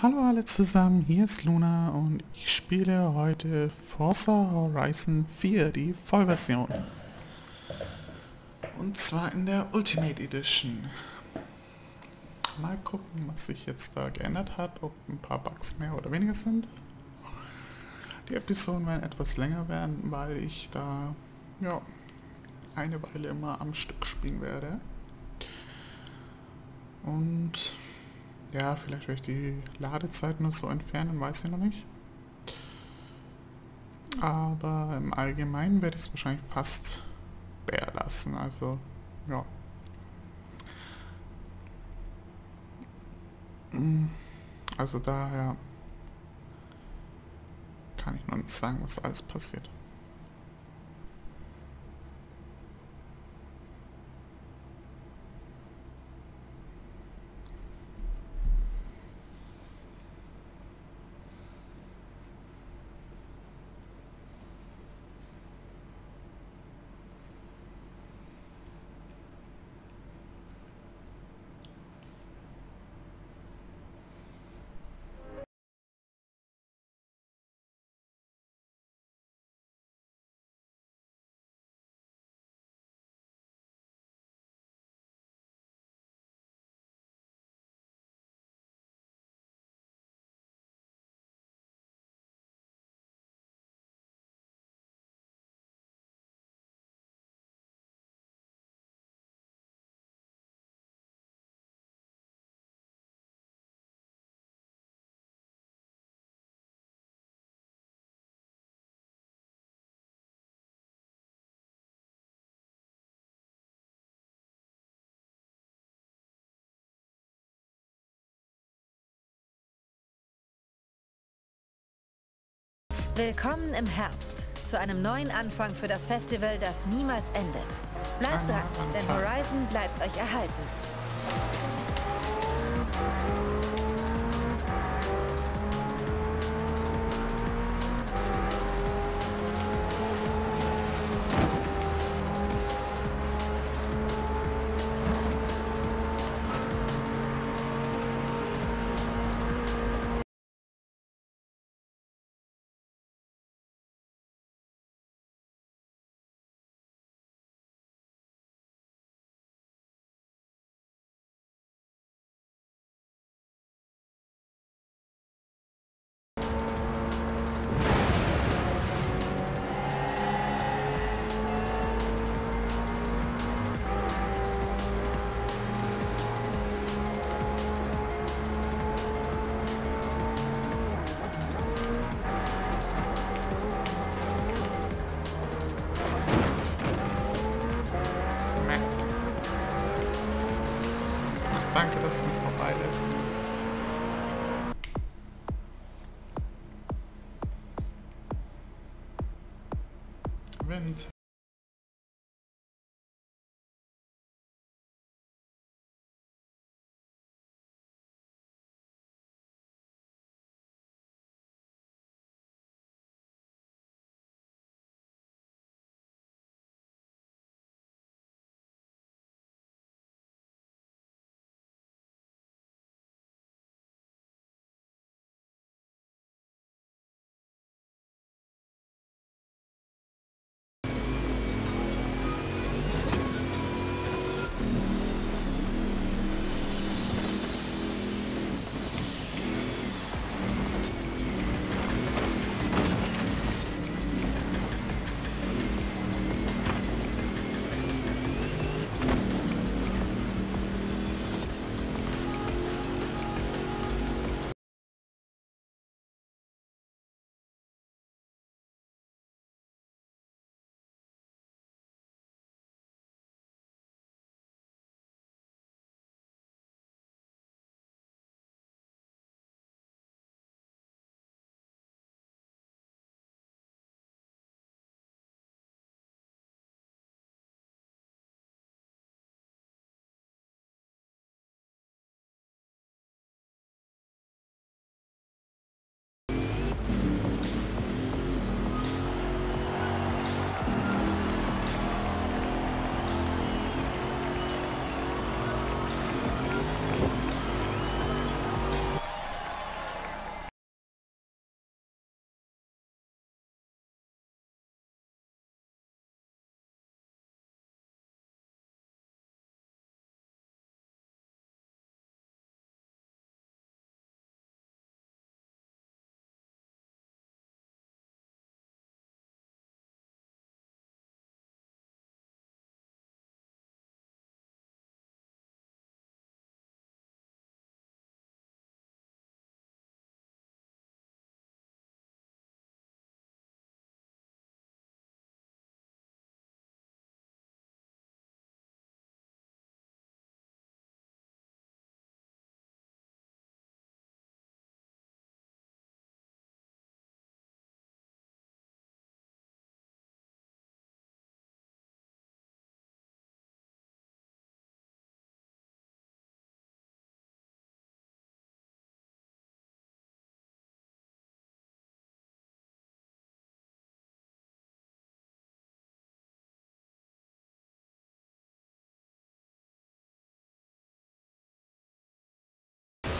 Hallo alle zusammen, hier ist Luna und ich spiele heute Forza Horizon 4, die Vollversion. Und zwar in der Ultimate Edition. Mal gucken, was sich jetzt da geändert hat, ob ein paar Bugs mehr oder weniger sind. Die Episoden werden etwas länger werden, weil ich da ja, eine Weile immer am Stück spielen werde. Und ja, vielleicht werde ich die Ladezeit nur so entfernen, weiß ich noch nicht. Aber im Allgemeinen werde ich es wahrscheinlich fast bär lassen, also ja. Also daher kann ich noch nicht sagen, was alles passiert. Willkommen im Herbst zu einem neuen Anfang für das Festival, das niemals endet. Bleibt dran, denn Horizon bleibt euch erhalten.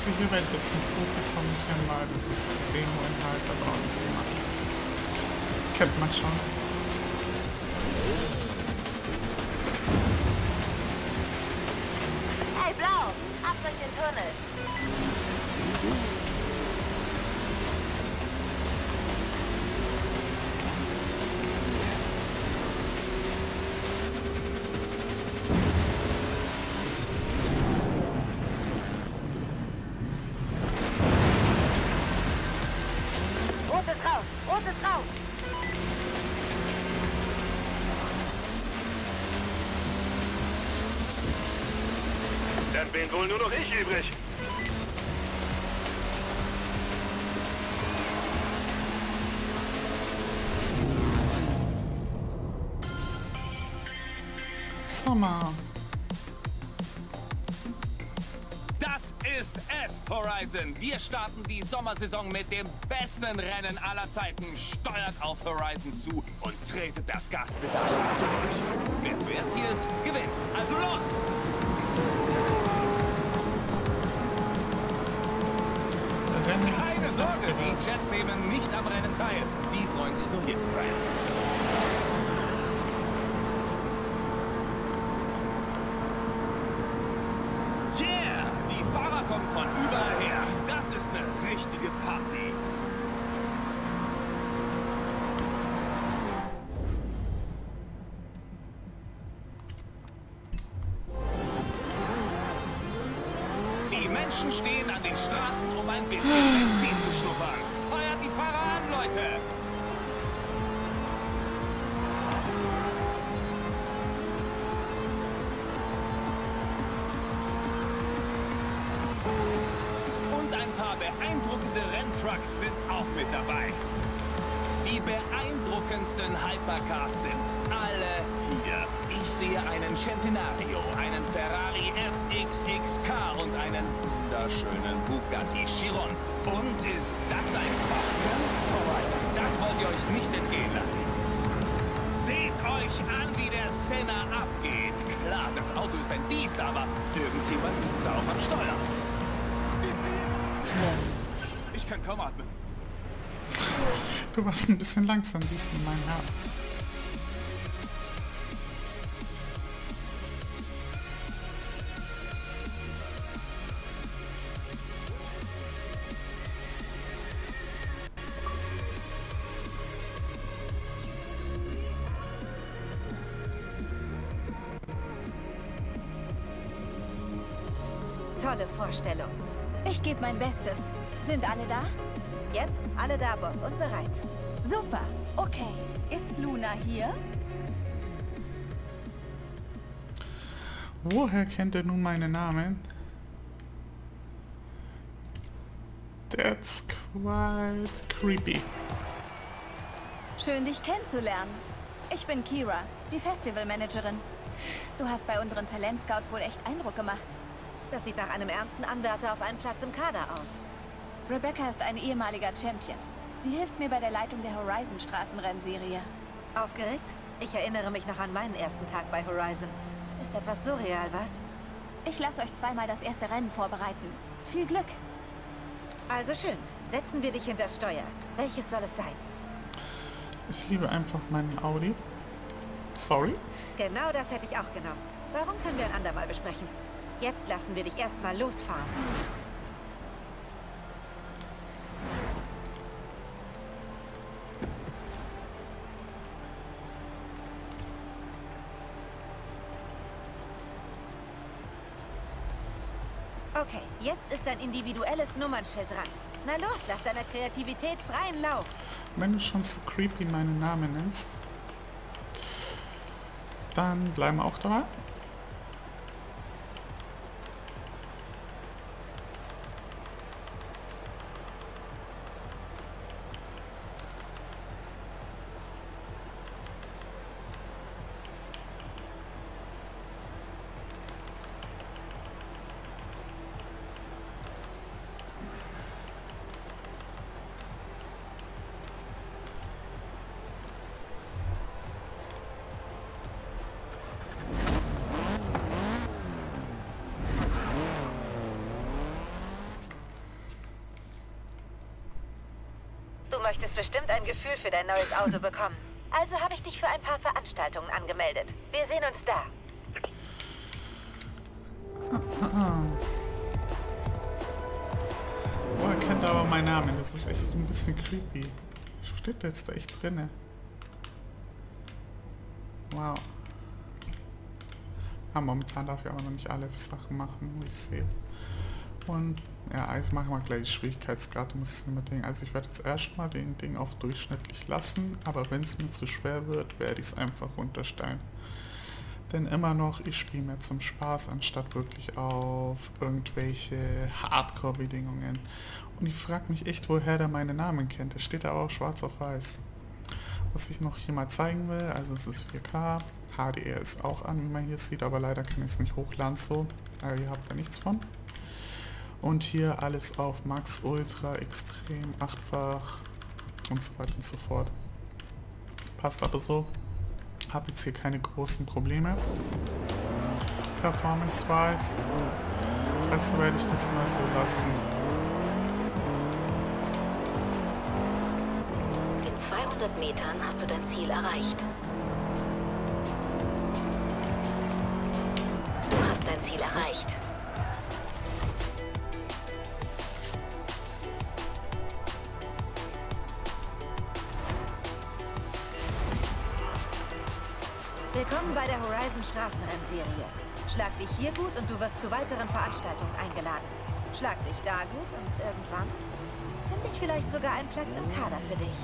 Hier werde ich jetzt nicht so viel kommentieren, weil das ist Demo-Inhalt, aber kennt man schon. Hey Blau, ab durch den Tunnel. Rot ist raus. Dann bin wohl nur noch ich übrig. Sommer. Horizon. Wir starten die Sommersaison mit dem besten Rennen aller Zeiten. Steuert auf Horizon zu und tretet das Gaspedal durch. Wer zuerst hier ist, gewinnt. Also los! Keine Sorge, die Jets nehmen nicht am Rennen teil. Die freuen sich nur hier zu sein. Du warst ein bisschen langsam diesmal, mein Herr. Tolle Vorstellung. Ich gebe mein Bestes. Sind alle da? Yep, alle da, Boss, und bereit. Super. Okay. Ist Luna hier? Woher kennt er nun meinen Namen? That's quite creepy. Schön, dich kennenzulernen. Ich bin Kira, die Festivalmanagerin. Du hast bei unseren Talentscouts wohl echt Eindruck gemacht. Das sieht nach einem ernsten Anwärter auf einen Platz im Kader aus. Rebecca ist ein ehemaliger Champion. Sie hilft mir bei der Leitung der Horizon-Straßenrennserie. Aufgeregt? Ich erinnere mich noch an meinen ersten Tag bei Horizon. Ist etwas surreal, was? Ich lasse euch zweimal das erste Rennen vorbereiten. Viel Glück. Also schön. Setzen wir dich hinter Steuer. Welches soll es sein? Ich liebe einfach meinen Audi. Sorry? Genau das hätte ich auch genommen. Warum können wir ein andermal besprechen? Jetzt lassen wir dich erstmal losfahren. Okay, jetzt ist dein individuelles Nummernschild dran. Na los, lass deiner Kreativität freien Lauf. Wenn du schon so creepy meinen Namen nennst, dann bleiben wir auch dabei. Möchtest bestimmt ein Gefühl für dein neues Auto bekommen. Also habe ich dich für ein paar Veranstaltungen angemeldet. Wir sehen uns da. Oh, er kennt aber meinen Namen. Das ist echt ein bisschen creepy. Steht jetzt da echt drinne? Wow. Ja, momentan darf ich auch noch nicht alle Sachen machen, wie ich sehe. Und ja, ich mache mal gleich Schwierigkeitsgrad, muss ich nicht mehr Also ich werde jetzt erstmal den Ding auf durchschnittlich lassen, aber wenn es mir zu schwer wird, werde ich es einfach runterstellen. Denn immer noch, ich spiele mehr zum Spaß, anstatt wirklich auf irgendwelche Hardcore-Bedingungen. Und ich frage mich echt, woher der meine Namen kennt. Der steht da auch schwarz auf weiß. Was ich noch hier mal zeigen will, also es ist 4K, HDR ist auch an, wie man hier sieht, aber leider kann ich es nicht hochladen so. Aber ihr habt da nichts von. Und hier alles auf Max, Ultra, Extrem, Achtfach und so weiter und so fort. Passt aber so. Habe jetzt hier keine großen Probleme. Performance-wise. Also werde ich das mal so lassen. In 200 Metern hast du dein Ziel erreicht. Du hast dein Ziel erreicht. Straßenrennserie. Schlag dich hier gut und du wirst zu weiteren Veranstaltungen eingeladen. Schlag dich da gut und irgendwann finde ich vielleicht sogar einen Platz im Kader für dich.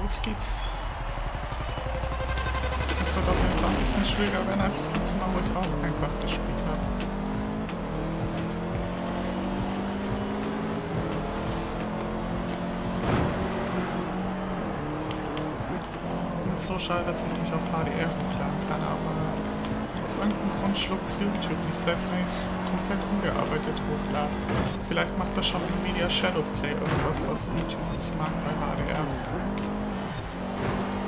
Los geht's. Das wird auf jeden Fall ein bisschen schwieriger werden als das letzte Mal, wo ich auch einfach gespielt habe. so schade, dass ich nicht auf HDR aus irgendeinem Grund schluckt YouTube nicht, selbst wenn ich es komplett ungearbeitet hochlade. Vielleicht macht das schon Nvidia Shadowplay irgendwas, was YouTube nicht mag bei HDR.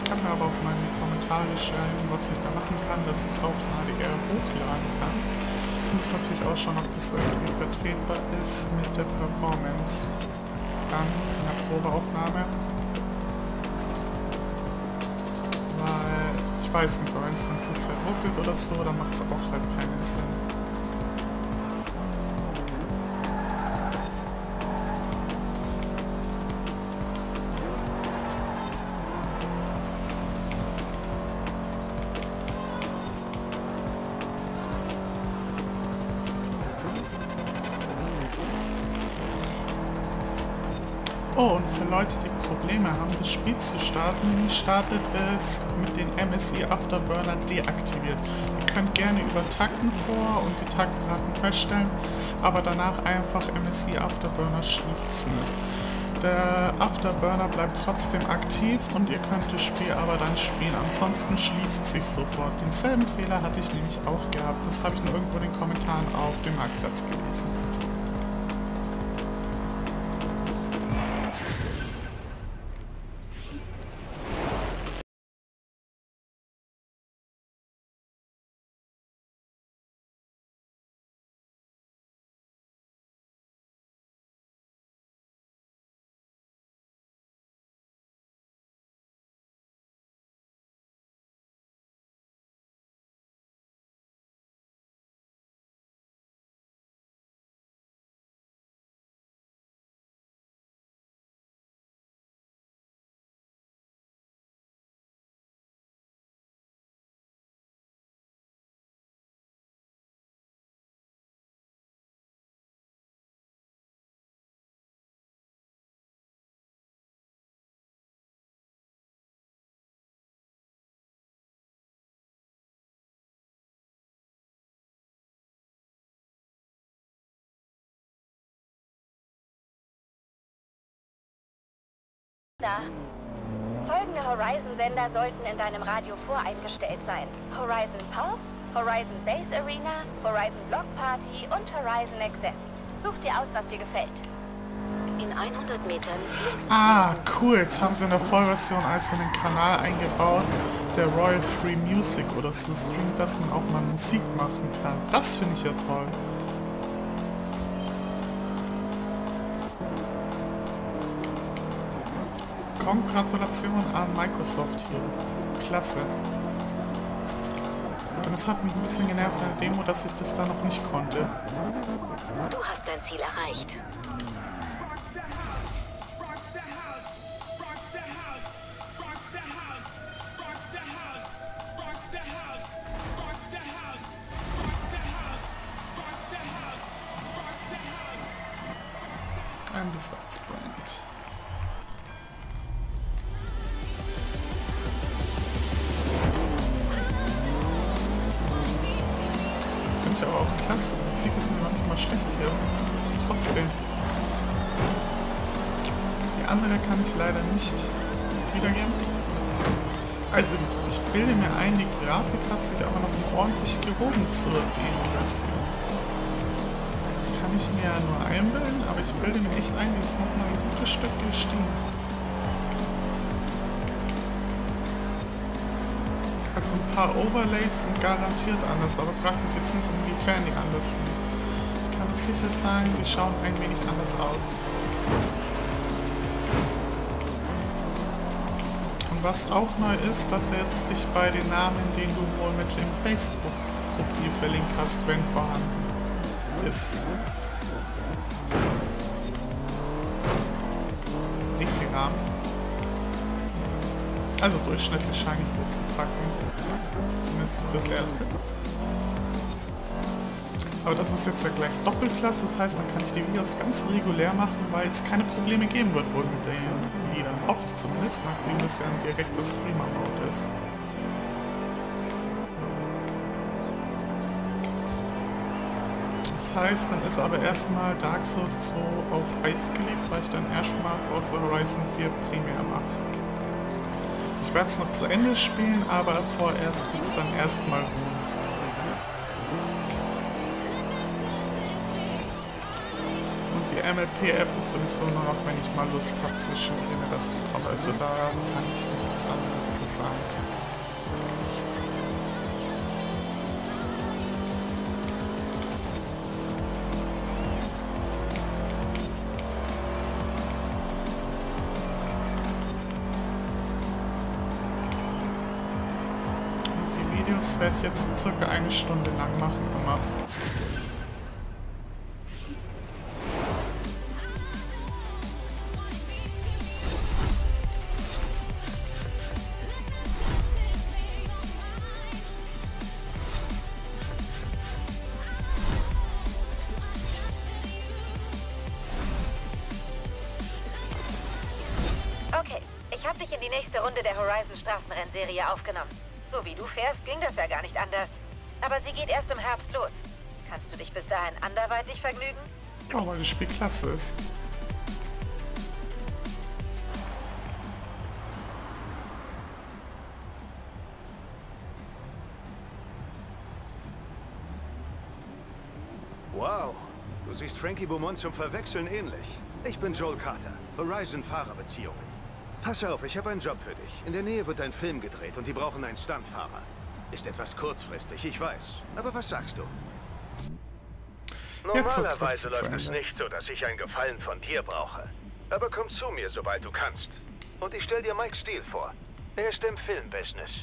Ich kann mir aber auch mal in die Kommentare schreiben, was ich da machen kann, dass es auf HDR hochladen kann. Ich muss natürlich auch schauen, ob das irgendwie vertretbar ist mit der Performance. Dann in der Probeaufnahme weiß nicht, wenn es dann zu sehr ruckelt oder so, dann macht es auch halt keinen Sinn. Spiel zu starten, startet es mit den MSI Afterburner deaktiviert. Ihr könnt gerne über Takten vor und die Taktraten feststellen, aber danach einfach MSI Afterburner schließen. Der Afterburner bleibt trotzdem aktiv und ihr könnt das Spiel aber dann spielen. Ansonsten schließt sich sofort. Denselben Fehler hatte ich nämlich auch gehabt. Das habe ich nur irgendwo in den Kommentaren auf dem Marktplatz gelesen. Na, folgende Horizon-Sender sollten in deinem Radio voreingestellt sein. Horizon Pulse, Horizon Base Arena, Horizon Block Party und Horizon Access. Such dir aus, was dir gefällt. In 100 Metern links Ah, cool. Jetzt haben sie in der Vollversion also einen Kanal eingebaut, der Royal Free Music oder so streamt, dass man auch mal Musik machen kann. Das finde ich ja toll. Gratulation an Microsoft hier. Klasse. Und es hat mich ein bisschen genervt in der Demo, dass ich das da noch nicht konnte. Du hast dein Ziel erreicht. Also ein paar Overlays sind garantiert anders, aber frag mich jetzt nicht, inwiefern die anders sind. Ich kann sicher sagen, die schauen ein wenig anders aus. Und was auch neu ist, dass er jetzt dich bei den Namen, den du wohl mit dem Facebook-Profil verlinkt hast, wenn vorhanden ist. Also durchschnittlich scheine ich gut zu packen. Zumindest fürs Erste. Aber das ist jetzt ja gleich Doppelklasse, das heißt, dann kann ich die Videos ganz regulär machen, weil es keine Probleme geben wird wohl mit den Liedern. Ich zumindest, nachdem das ja ein direktes Streamer-Mode ist. Das heißt, dann ist aber erstmal Dark Souls 2 auf Eis gelegt, weil ich dann erstmal Forza Horizon 4 primär mache. Ich werde es noch zu Ende spielen, aber vorerst wird es dann erstmal ruhen. Und die MLP-App ist sowieso nur noch, wenn ich mal Lust habe, zwischendrin, dass die kommt. Also da kann ich nichts anderes zu sagen. Werde ich jetzt circa eine Stunde lang machen immer. Okay, ich habe dich in die nächste Runde der Horizon Straßenrennserie aufgenommen. Wie du fährst, ging das ja gar nicht anders. Aber sie geht erst im Herbst los. Kannst du dich bis dahin anderweitig vergnügen? Oh, weil das Spiel klasse ist. Wow, du siehst Frankie Beaumont zum Verwechseln ähnlich. Ich bin Joel Carter, Horizon Fahrerbeziehungen. Pass auf, ich habe einen Job für dich. In der Nähe wird ein Film gedreht und die brauchen einen Stuntfahrer. Ist etwas kurzfristig, ich weiß. Aber was sagst du? Normalerweise läuft es nicht so, dass ich einen Gefallen von dir brauche. Aber komm zu mir, sobald du kannst. Und ich stell dir Mike Steele vor. Er ist im Filmbusiness.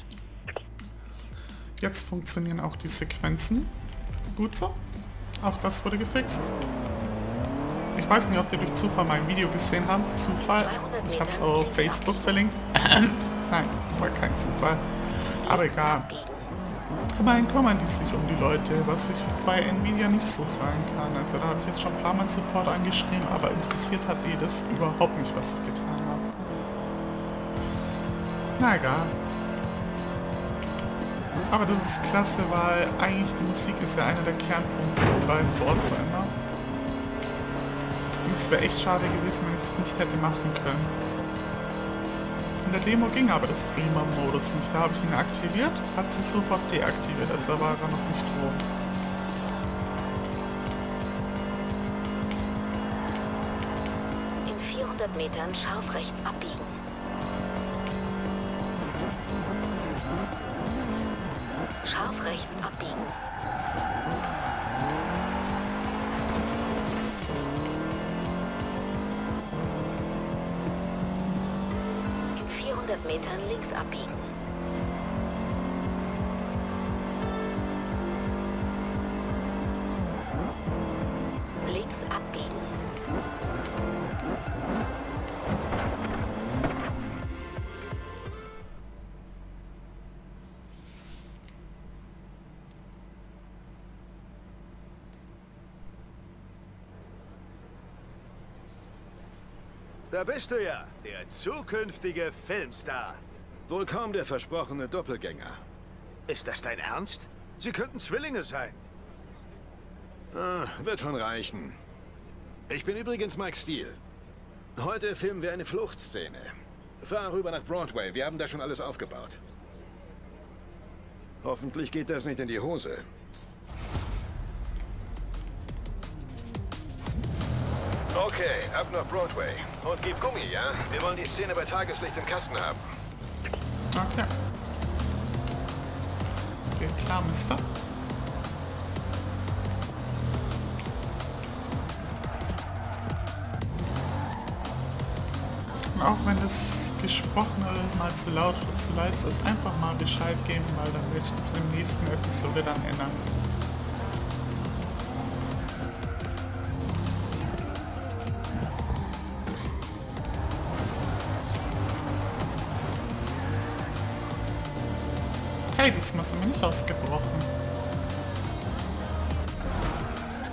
Jetzt funktionieren auch die Sequenzen. Gut so. Auch das wurde gefixt. Ich weiß nicht, ob ihr durch Zufall mein Video gesehen habt. Zufall. Ich habe es auf Facebook verlinkt. Nein, war kein Zufall. Aber egal. Immerhin kümmern die sich um die Leute, was ich bei Nvidia nicht so sagen kann. Also da habe ich jetzt schon ein paar Mal Support angeschrieben, aber interessiert hat die das überhaupt nicht, was ich getan habe. Na egal. Aber das ist klasse, weil eigentlich die Musik ist ja einer der Kernpunkte bei Forza. Und es wäre echt schade gewesen, wenn ich es nicht hätte machen können. In der Demo ging aber das Streamer-Modus nicht. Da habe ich ihn aktiviert, hat sie sofort deaktiviert, also war er noch nicht drum. In 400 Metern scharf rechts abbiegen. Bist du ja, der zukünftige Filmstar. Wohl kaum der versprochene Doppelgänger. Ist das dein Ernst? Sie könnten Zwillinge sein. Ah, wird schon reichen. Ich bin übrigens Mike Steele. Heute filmen wir eine Fluchtszene. Fahr rüber nach Broadway, wir haben da schon alles aufgebaut. Hoffentlich geht das nicht in die Hose. Okay, ab nach Broadway. Und gib Gummi, ja? Wir wollen die Szene bei Tageslicht im Kasten haben. Okay. Geht klar, Mister. Und auch wenn das Gesprochene mal zu laut oder zu leise ist, einfach mal Bescheid geben, weil dann werde ich das im nächsten Episode dann ändern. Hey, diesmal sind wir nicht ausgebrochen.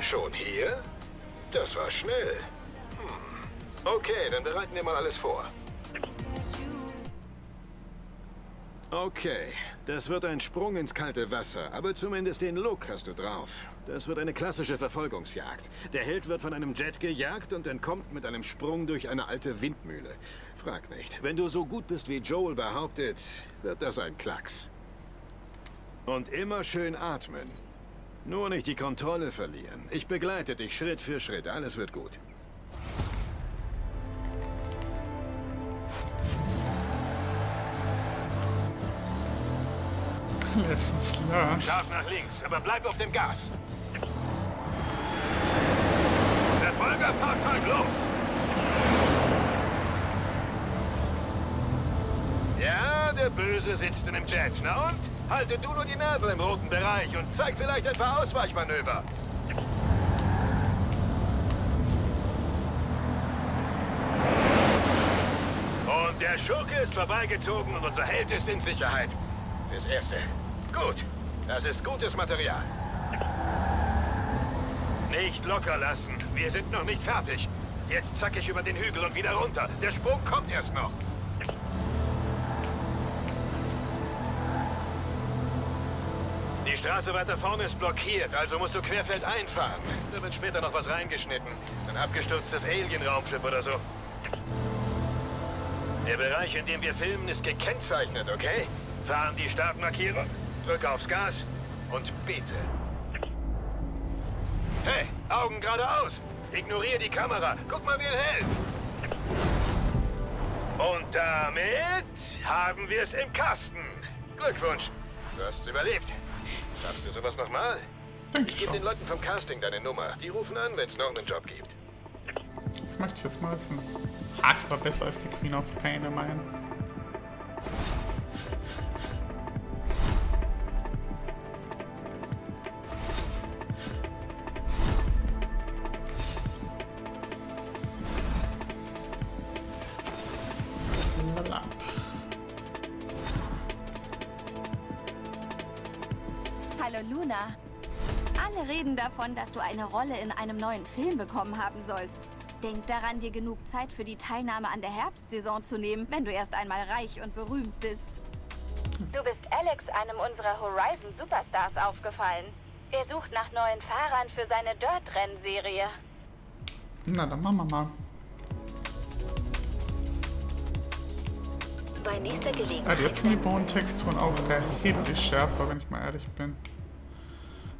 Schon hier? Das war schnell. Hm. Okay, dann bereiten wir mal alles vor. Okay, das wird ein Sprung ins kalte Wasser, aber zumindest den Look hast du drauf. Das wird eine klassische Verfolgungsjagd. Der Held wird von einem Jet gejagt und entkommt mit einem Sprung durch eine alte Windmühle. Frag nicht, wenn du so gut bist wie Joel behauptet, wird das ein Klacks. Und immer schön atmen. Nur nicht die Kontrolle verlieren. Ich begleite dich Schritt für Schritt. Alles wird gut. Lessons learned. Scharf nach links, aber bleib auf dem Gas. Verfolgerfahrzeug los! Ja, der Böse sitzt in dem Jet. Na und? Halte du nur die Nadel im roten Bereich und zeig vielleicht ein paar Ausweichmanöver. Und der Schurke ist vorbeigezogen und unser Held ist in Sicherheit. Fürs Erste. Gut. Das ist gutes Material. Nicht locker lassen. Wir sind noch nicht fertig. Jetzt zack ich über den Hügel und wieder runter. Der Sprung kommt erst noch. Die Straße weiter vorne ist blockiert, also musst du querfeld einfahren. Da wird später noch was reingeschnitten. Ein abgestürztes Alien-Raumschiff oder so. Der Bereich, in dem wir filmen, ist gekennzeichnet, okay? Fahren die Startmarkierung, drück aufs Gas und bete. Hey, Augen geradeaus! Ignoriere die Kamera. Guck mal, wie ein Held. Und damit haben wir es im Kasten. Glückwunsch. Du hast überlebt. Schaffst du sowas nochmal? Denke Ich gebe den. Leuten vom Casting deine Nummer. Die rufen an, wenn es noch einen Job gibt. Das möchte ich jetzt mal wissen. Ha, ich war besser als die Queen of Pain immerhin. Davon, dass du eine Rolle in einem neuen Film bekommen haben sollst. Denk daran, dir genug Zeit für die Teilnahme an der Herbstsaison zu nehmen, wenn du erst einmal reich und berühmt bist. Du bist Alex, einem unserer Horizon Superstars, aufgefallen. Er sucht nach neuen Fahrern für seine Dirt-Rennserie. Na, dann machen wir mal. Bei nächster Ah, Gelegenheit. jetzt sind die Bodentexturen auch erheblich schärfer, wenn ich mal ehrlich bin.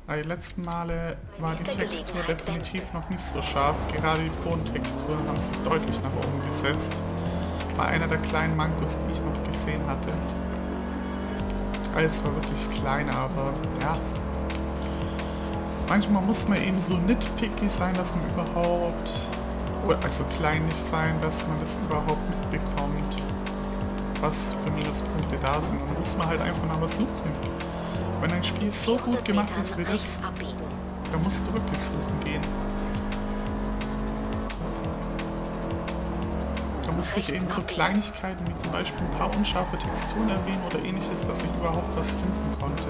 Ah, die letzten Male war die Textur definitiv noch nicht so scharf. Gerade die Bodentexturen haben sich deutlich nach oben gesetzt. War einer der kleinen Mankos, die ich noch gesehen hatte. Alles war wirklich klein, aber ja. Manchmal muss man eben so nitpicky sein, dass man überhaupt, also klein nicht sein, dass man das überhaupt mitbekommt was für Minuspunkte da sind. Da muss man halt einfach mal was suchen. Wenn ein Spiel so gut gemacht ist wie das, dann musst du wirklich suchen gehen. Da musste ich eben so Kleinigkeiten wie zum Beispiel ein paar unscharfe Texturen erwähnen oder ähnliches, dass ich überhaupt was finden konnte.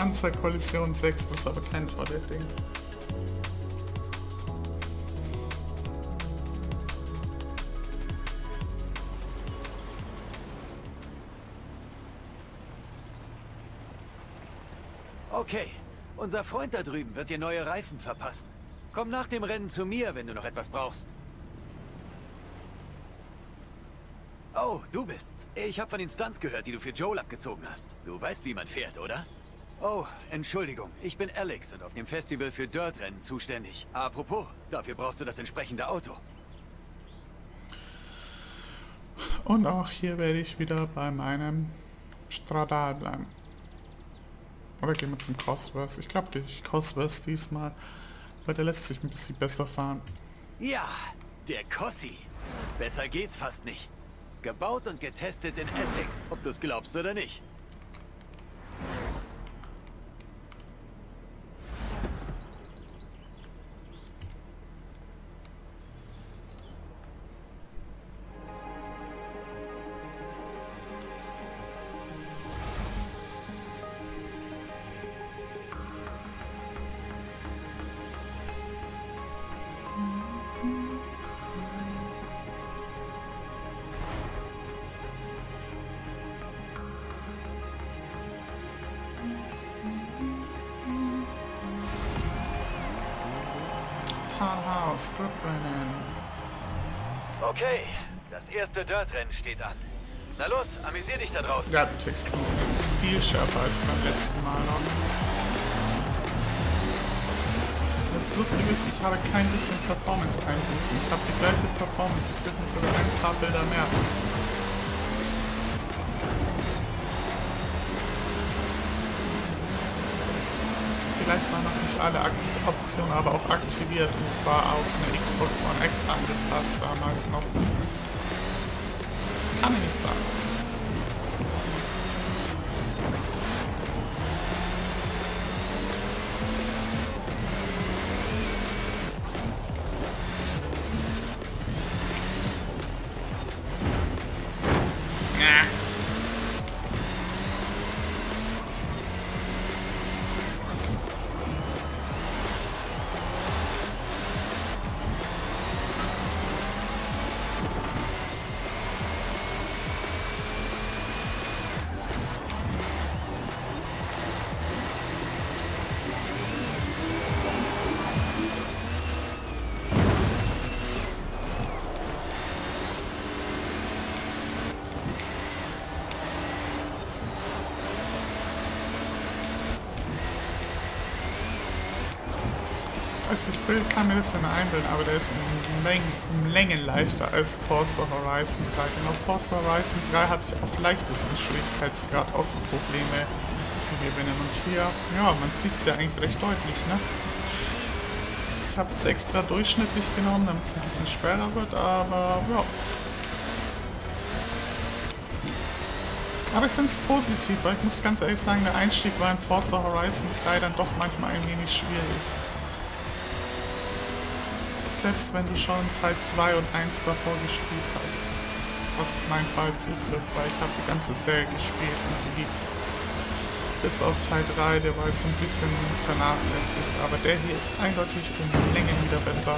Anzahl Kollision 6, das ist aber kein tolles Ding. Okay, unser Freund da drüben wird dir neue Reifen verpassen. Komm nach dem Rennen zu mir, wenn du noch etwas brauchst. Oh, du bist's. Ich habe von den Stunts gehört, die du für Joel abgezogen hast. Du weißt, wie man fährt, oder? Oh, Entschuldigung. Ich bin Alex und auf dem Festival für Dirt-Rennen zuständig. Apropos, dafür brauchst du das entsprechende Auto. Und auch hier werde ich wieder bei meinem Stradal bleiben. Oder gehen wir zum Cosworth. Ich glaube, ich Cosworth diesmal, weil der lässt sich ein bisschen besser fahren. Ja, der Cossi. Besser geht's fast nicht. Gebaut und getestet in Essex, ob du's glaubst oder nicht. Erste Dirt-Rennen steht an. Na los, amüsier dich da draußen. Ja, die Texturen sind jetzt viel schärfer als beim letzten Mal noch. Das Lustige ist, ich habe kein bisschen Performance-Einbußen. Ich habe die gleiche Performance, ich kriege sogar ein paar Bilder mehr. Vielleicht waren noch nicht alle Optionen aber auch aktiviert und war auf eine Xbox One X angepasst damals noch. Kann ich nicht Will- kann mir das dann einbilden, aber der ist um, Läng um Längen leichter als Forza Horizon 3. Genau, Forza Horizon 3 hatte ich auf leichtesten Schwierigkeitsgrad oft Probleme zu gewinnen. Und hier, ja, man sieht es ja eigentlich recht deutlich, ne? Ich habe jetzt extra durchschnittlich genommen, damit es ein bisschen schwerer wird, aber ja. Aber ich finde es positiv, weil ich muss ganz ehrlich sagen, der Einstieg war in Forza Horizon 3 dann doch manchmal ein wenig schwierig. Selbst wenn du schon Teil 2 und 1 davor gespielt hast. Was mein Fall zutrifft, weil ich habe die ganze Serie gespielt und die bis auf Teil 3, der war jetzt ein bisschen vernachlässigt, aber der hier ist eindeutig um Längen wieder besser.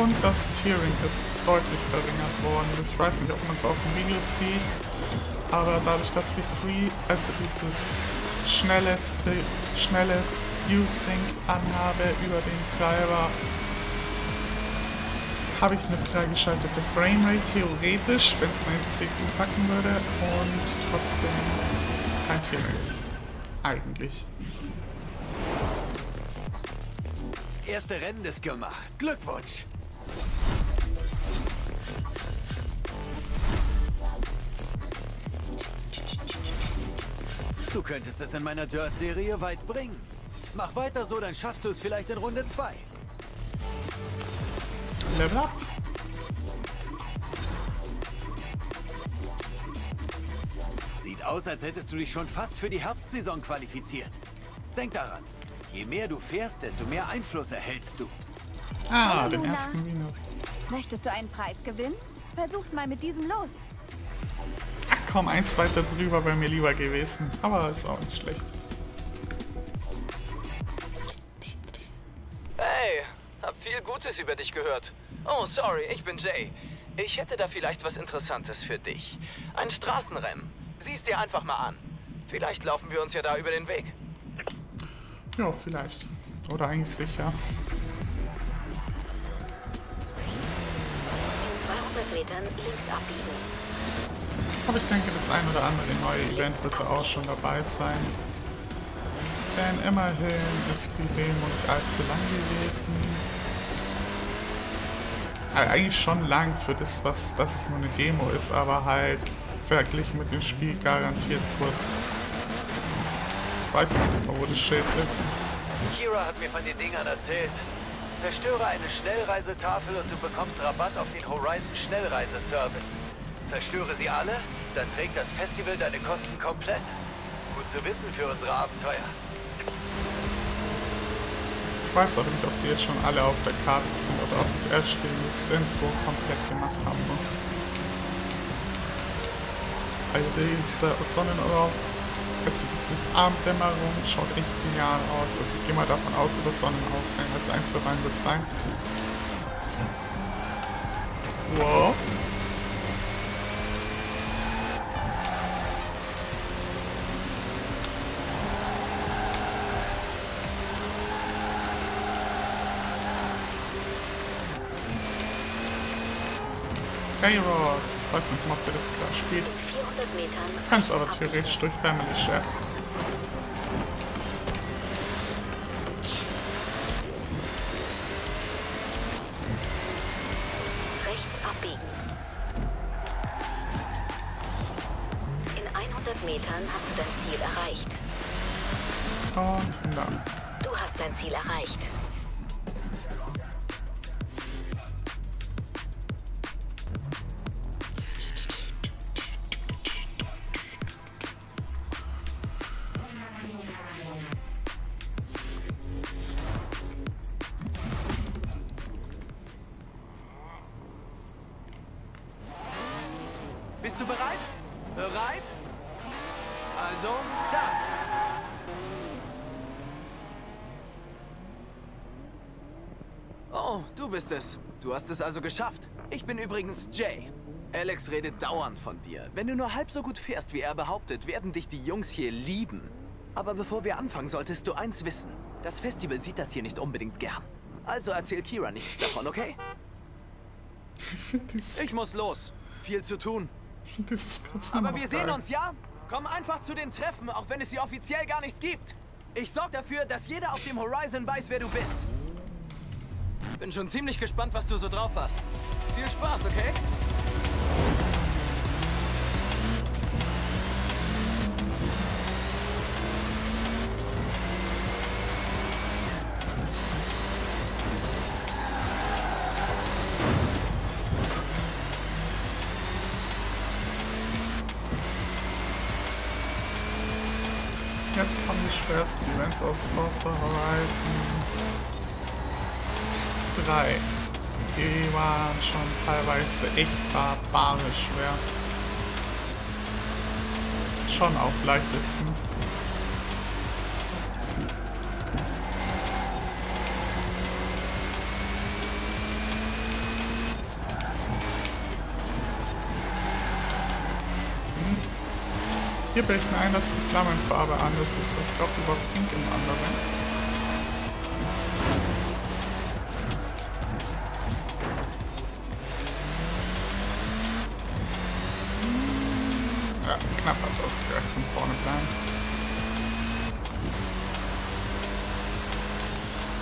Und das Tearing ist deutlich verringert worden. Ich weiß nicht, ob man es auf dem Video sieht, aber dadurch, dass sie Free, also dieses schnelle, schnelle View-Sync anhabe über den Treiber, habe ich eine freigeschaltete Framerate theoretisch, wenn es meine CPU packen würde und trotzdem kein Tearing. Eigentlich. Erste Rennen ist gemacht. Glückwunsch! Du könntest es in meiner Dirt-Serie weit bringen. Mach weiter so, dann schaffst du es vielleicht in Runde 2. Level up. Sieht aus, als hättest du dich schon fast für die Herbstsaison qualifiziert. Denk daran, je mehr du fährst, desto mehr Einfluss erhältst du. Ah, Hallo, den Luna. ersten Minus. Möchtest du einen Preis gewinnen? Versuch's mal mit diesem los. Komm, eins weiter drüber wäre mir lieber gewesen. Aber ist auch nicht schlecht. Hey, hab viel Gutes über dich gehört. Oh, sorry, ich bin Jay. Ich hätte da vielleicht was Interessantes für dich. Ein Straßenrennen. Sieh's dir einfach mal an. Vielleicht laufen wir uns ja da über den Weg. Ja, vielleicht. Oder eigentlich sicher. In 200 Metern links abbiegen. Aber ich denke, das ein oder andere neue Event wird da auch schon dabei sein. Denn immerhin ist die Demo nicht allzu lang gewesen. Also eigentlich schon lang für das, was dass es nur eine Demo ist, aber halt verglichen mit dem Spiel garantiert kurz. Ich weiß nicht mal, wo das Schild ist. Kira hat mir von den Dingern erzählt. Zerstöre eine Schnellreisetafel und du bekommst Rabatt auf den Horizon Schnellreiseservice. Zerstöre sie alle, dann trägt das Festival deine Kosten komplett. Gut zu wissen für unsere Abenteuer. Ich weiß auch nicht, ob die jetzt schon alle auf der Karte sind oder ob ich erst den Intro komplett gemacht haben muss. Also diese Sonnenauf, also diese Abenddämmerung schaut echt genial aus. Also ich gehe mal davon aus, über Sonnenaufgang, dass eins dabei wird sein. Wow. Hey Ross, ich weiß nicht, ob ihr das klar spielt. In 400 Metern Kannst aber theoretisch durch Family Share. Du bist es. Du hast es also geschafft. Ich bin übrigens Jay. Alex redet dauernd von dir. Wenn du nur halb so gut fährst, wie er behauptet, werden dich die Jungs hier lieben. Aber bevor wir anfangen, solltest du eins wissen. Das Festival sieht das hier nicht unbedingt gern. Also erzähl Kira nichts davon, okay? Ich muss los. Viel zu tun. dieses Kratzen Aber noch wir sehen uns, ja? Komm einfach zu den Treffen, auch wenn es sie offiziell gar nicht gibt. Ich sorge dafür, dass jeder auf dem Horizon weiß, wer du bist. Bin schon ziemlich gespannt, was du so drauf hast. Viel Spaß, okay? Jetzt kommen die schwersten Events aus Forza Horizon 3. Die waren schon teilweise echt barbarisch schwer. Schon auf leichtesten. Hm. Hier bildet mir ein, dass die Flammenfarbe anders ist, wird auch über Pink im anderen. Als ausgereicht zum vorne bleiben.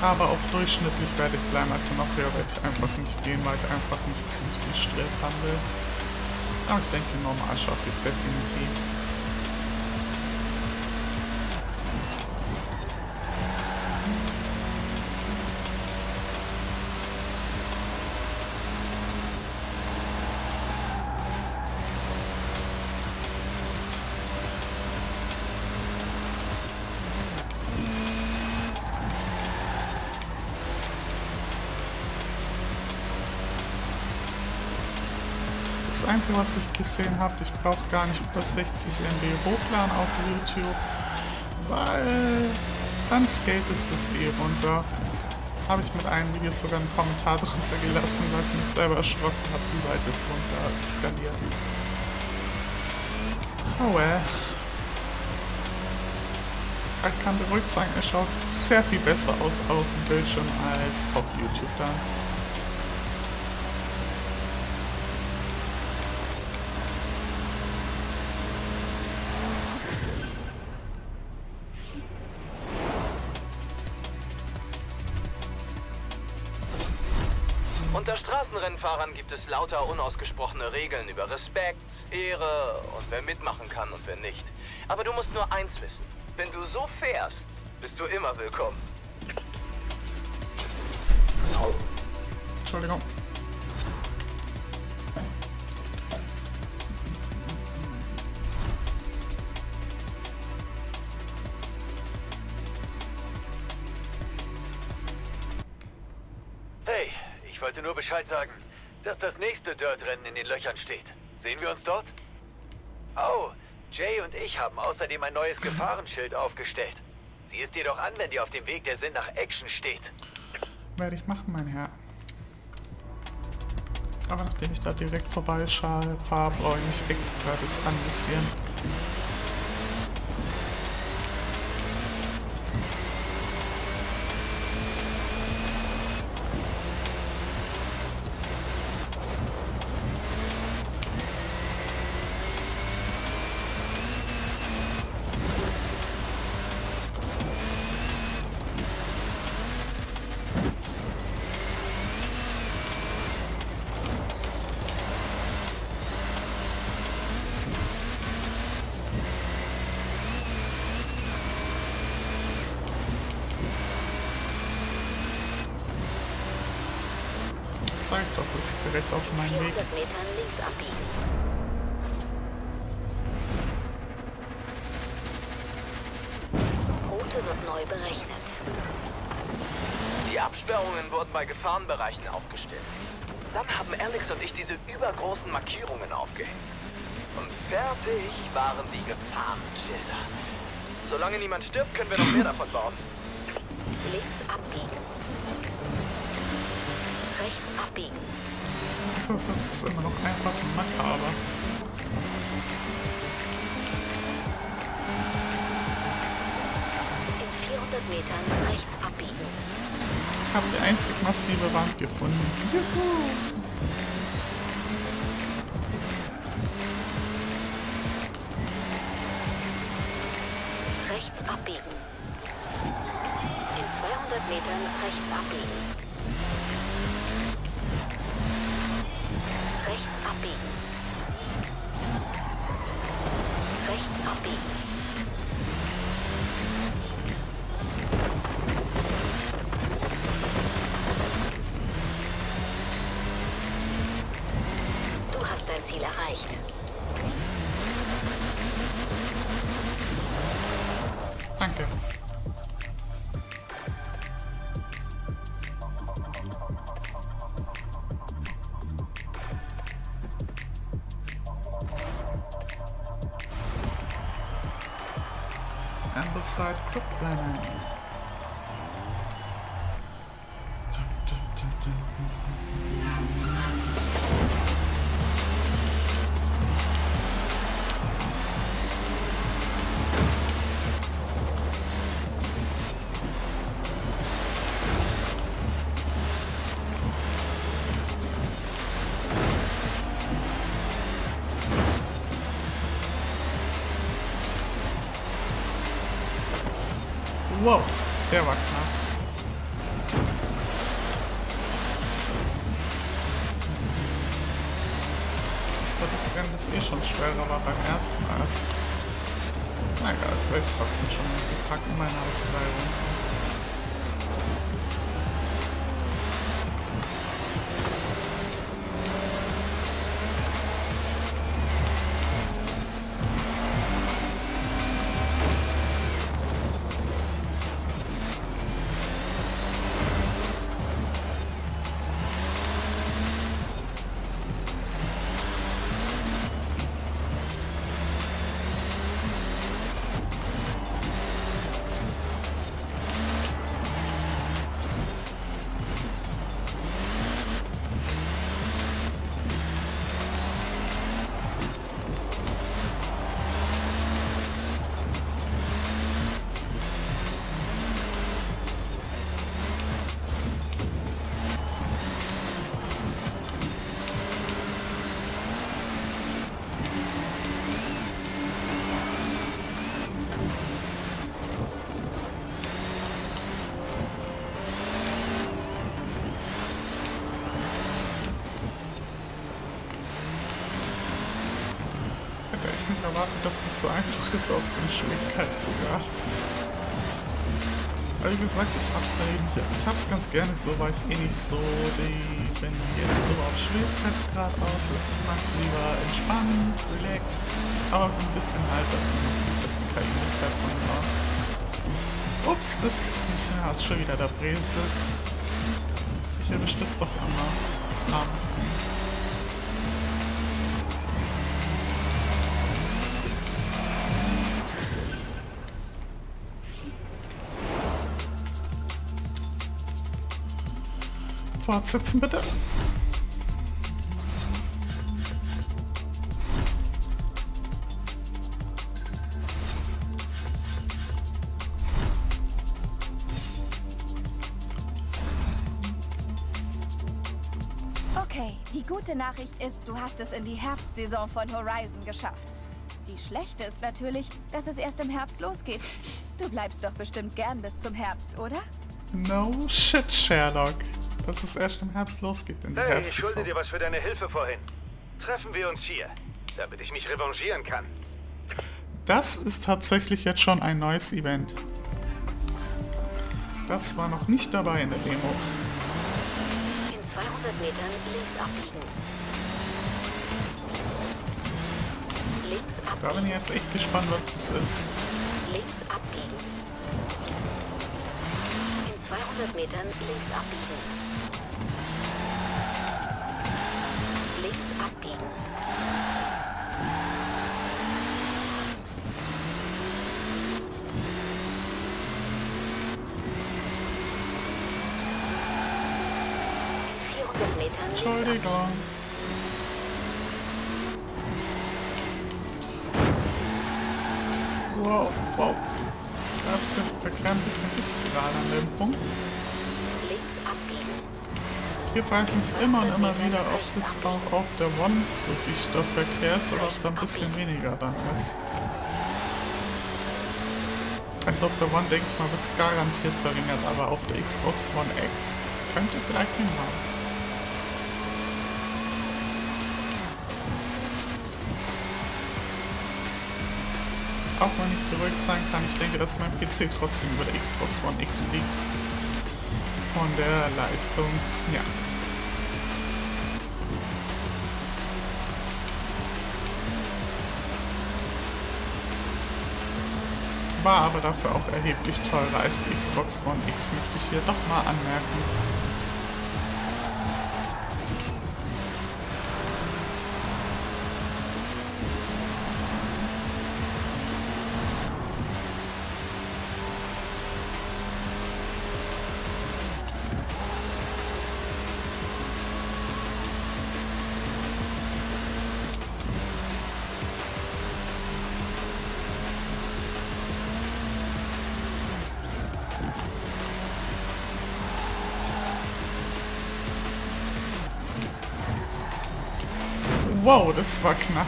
Aber auf durchschnittlich werde ich bleiben, also noch höher werde ich einfach nicht gehen, weil ich einfach nicht zu viel Stress haben will. Aber ich denke, normal schaffe ich definitiv. Einzige, was ich gesehen habe, ich brauche gar nicht über 60 MB hochladen auf YouTube, weil dann skate es das eh runter. Habe ich mit einem Video sogar einen Kommentar drunter gelassen, was mich selber erschrocken hat, wie weit es runter skaliert. Oh well. Ich kann beruhigt sagen, es schaut sehr viel besser aus auf dem Bildschirm als auf YouTube dann. Unter Straßenrennfahrern gibt es lauter unausgesprochene Regeln über Respekt, Ehre und wer mitmachen kann und wer nicht. Aber du musst nur eins wissen. Wenn du so fährst, bist du immer willkommen. Entschuldigung. Bescheid sagen, dass das nächste Dirt-Rennen in den Löchern steht. Sehen wir uns dort? Oh, Jay und ich haben außerdem ein neues Gefahrenschild aufgestellt. Sieh es dir doch an, wenn dir auf dem Weg der Sinn nach Action steht. Werde ich machen, mein Herr. Aber nachdem ich da direkt vorbeifahre, brauche ich extra das anvisieren. Stirbt, können wir noch mehr davon bauen. Links abbiegen. Rechts abbiegen. Dieser Satz ist immer noch einfach makaber. In 400 Metern rechts abbiegen. Ich habe die einzig massive Wand gefunden. Rechts 200 Metern rechts abbiegen. Rechts abbiegen. South Crook Planner. So einfach ist auf den Schwierigkeitsgrad. Aber wie gesagt, ich hab's da eben. Ich hab's ganz gerne so, weil ich eh nicht so die, wenn jetzt so auf Schwierigkeitsgrad aus ist, ich mag's lieber entspannt, relaxed, aber so ein bisschen halt, dass man nicht sieht, dass die KI nicht davon aus. Ups, das hat schon wieder der Bresel. Ich erwische das doch einmal. Armes Ding. Fortsetzen bitte. Okay, die gute Nachricht ist, du hast es in die Herbstsaison von Horizon geschafft. Die schlechte ist natürlich, dass es erst im Herbst losgeht. Du bleibst doch bestimmt gern bis zum Herbst, oder? No shit, Sherlock dass es erst im Herbst losgeht. In hey, Herbst ich schulde dir was für deine Hilfe vorhin. Treffen wir uns hier, damit ich mich revanchieren kann. Das ist tatsächlich jetzt schon ein neues Event. Das war noch nicht dabei in der Demo. In 200 Metern links abbiegen. Links abbiegen. Da bin ich jetzt echt gespannt, was das ist. Links abbiegen. In 200 Metern links abbiegen. Entschuldigung. Wow, wow. Ist der Verkehr ein bisschen dicht gerade an dem Punkt. Hier frage ich mich immer und immer wieder, ob es auch auf der One so dichter Verkehr ist oder ob da ein bisschen weniger dann ist. Also auf der One, denke ich mal, wird es garantiert verringert, aber auf der Xbox One X könnte vielleicht hinhauen. Auch wenn ich beruhigt sein kann, ich denke, dass mein PC trotzdem über der Xbox One X liegt. Von der Leistung, ja. War aber dafür auch erheblich teurer als die Xbox One X, möchte ich hier doch mal anmerken. Das war knapp.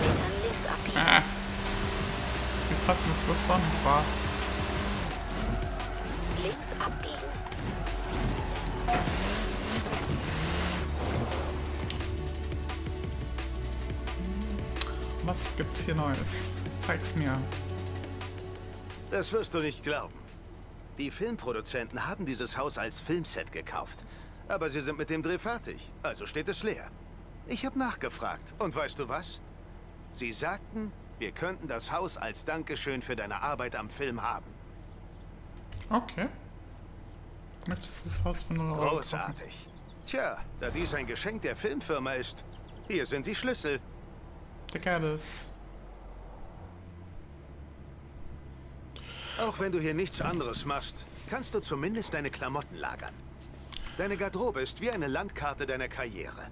Metern links abbiegen. Ah. Wie passend ist das Sonnenfahrt? Links abbiegen. Was gibt's hier Neues? Zeig's mir. Das wirst du nicht glauben. Die Filmproduzenten haben dieses Haus als Filmset gekauft. Aber sie sind mit dem Dreh fertig, also steht es leer. Ich habe nachgefragt. Und weißt du was? Sie sagten, wir könnten das Haus als Dankeschön für deine Arbeit am Film haben. Okay. Möchtest du das Haus von Euro? Großartig. Tja, da dies ein Geschenk der Filmfirma ist, hier sind die Schlüssel. Digga, das... Auch wenn du hier nichts anderes machst, kannst du zumindest deine Klamotten lagern. Deine Garderobe ist wie eine Landkarte deiner Karriere.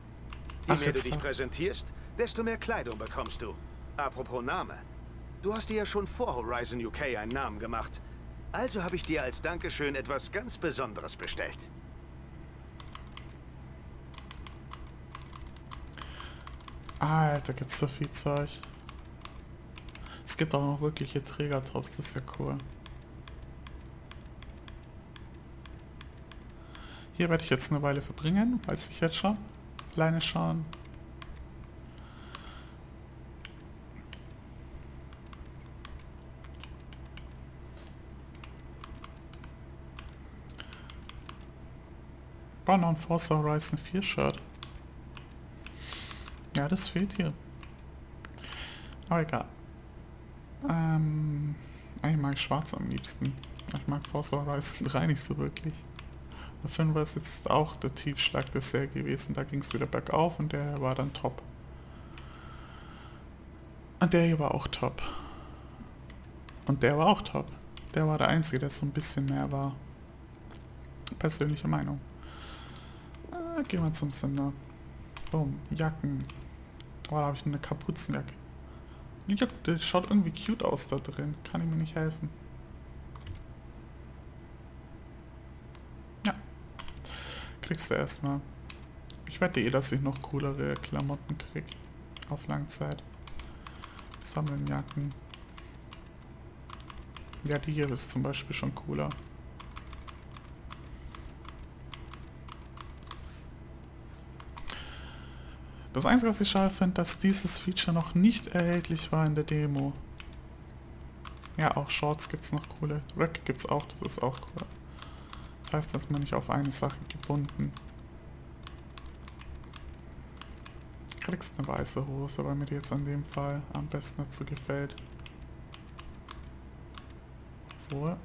Je Ach, mehr du dich präsentierst, desto mehr Kleidung bekommst du. Apropos Name. Du hast dir ja schon vor Horizon UK einen Namen gemacht. Also habe ich dir als Dankeschön etwas ganz Besonderes bestellt. Alter, gibt's so viel Zeug. Es gibt auch noch wirkliche Trägertops, das ist ja cool. Hier werde ich jetzt eine Weile verbringen, weiß ich jetzt schon. Alleine schauen. Noch ein Forza Horizon 4 Shirt. Ja, das fehlt hier. Aber egal. Ähm, eigentlich mag ich schwarz am liebsten. Ich mag Horizon 3 nicht so wirklich. Der 5 war es jetzt auch der Tiefschlag der Serie gewesen. Da ging es wieder bergauf und der war dann top. Und der hier war auch top. Und der war auch top. Der war der einzige, der so ein bisschen mehr war. Persönliche Meinung. Äh, gehen wir zum Sender. Boom, Jacken. Oh, da habe ich eine Kapuzenjacke. Ja, der schaut irgendwie cute aus da drin. Kann ich mir nicht helfen. Ja. Kriegst du erstmal. Ich wette eh, dass ich noch coolere Klamotten krieg. Auf Langzeit. Sammeln Jacken. Ja, die hier ist zum Beispiel schon cooler. Das Einzige, was ich schade finde, dass dieses Feature noch nicht erhältlich war in der Demo. Ja, auch Shorts gibt's noch coole. Röcke gibt's auch, das ist auch cool. Das heißt, dass man nicht auf eine Sache gebunden. Kriegst eine weiße Hose, weil mir die jetzt an dem Fall am besten dazu gefällt. Obwohl.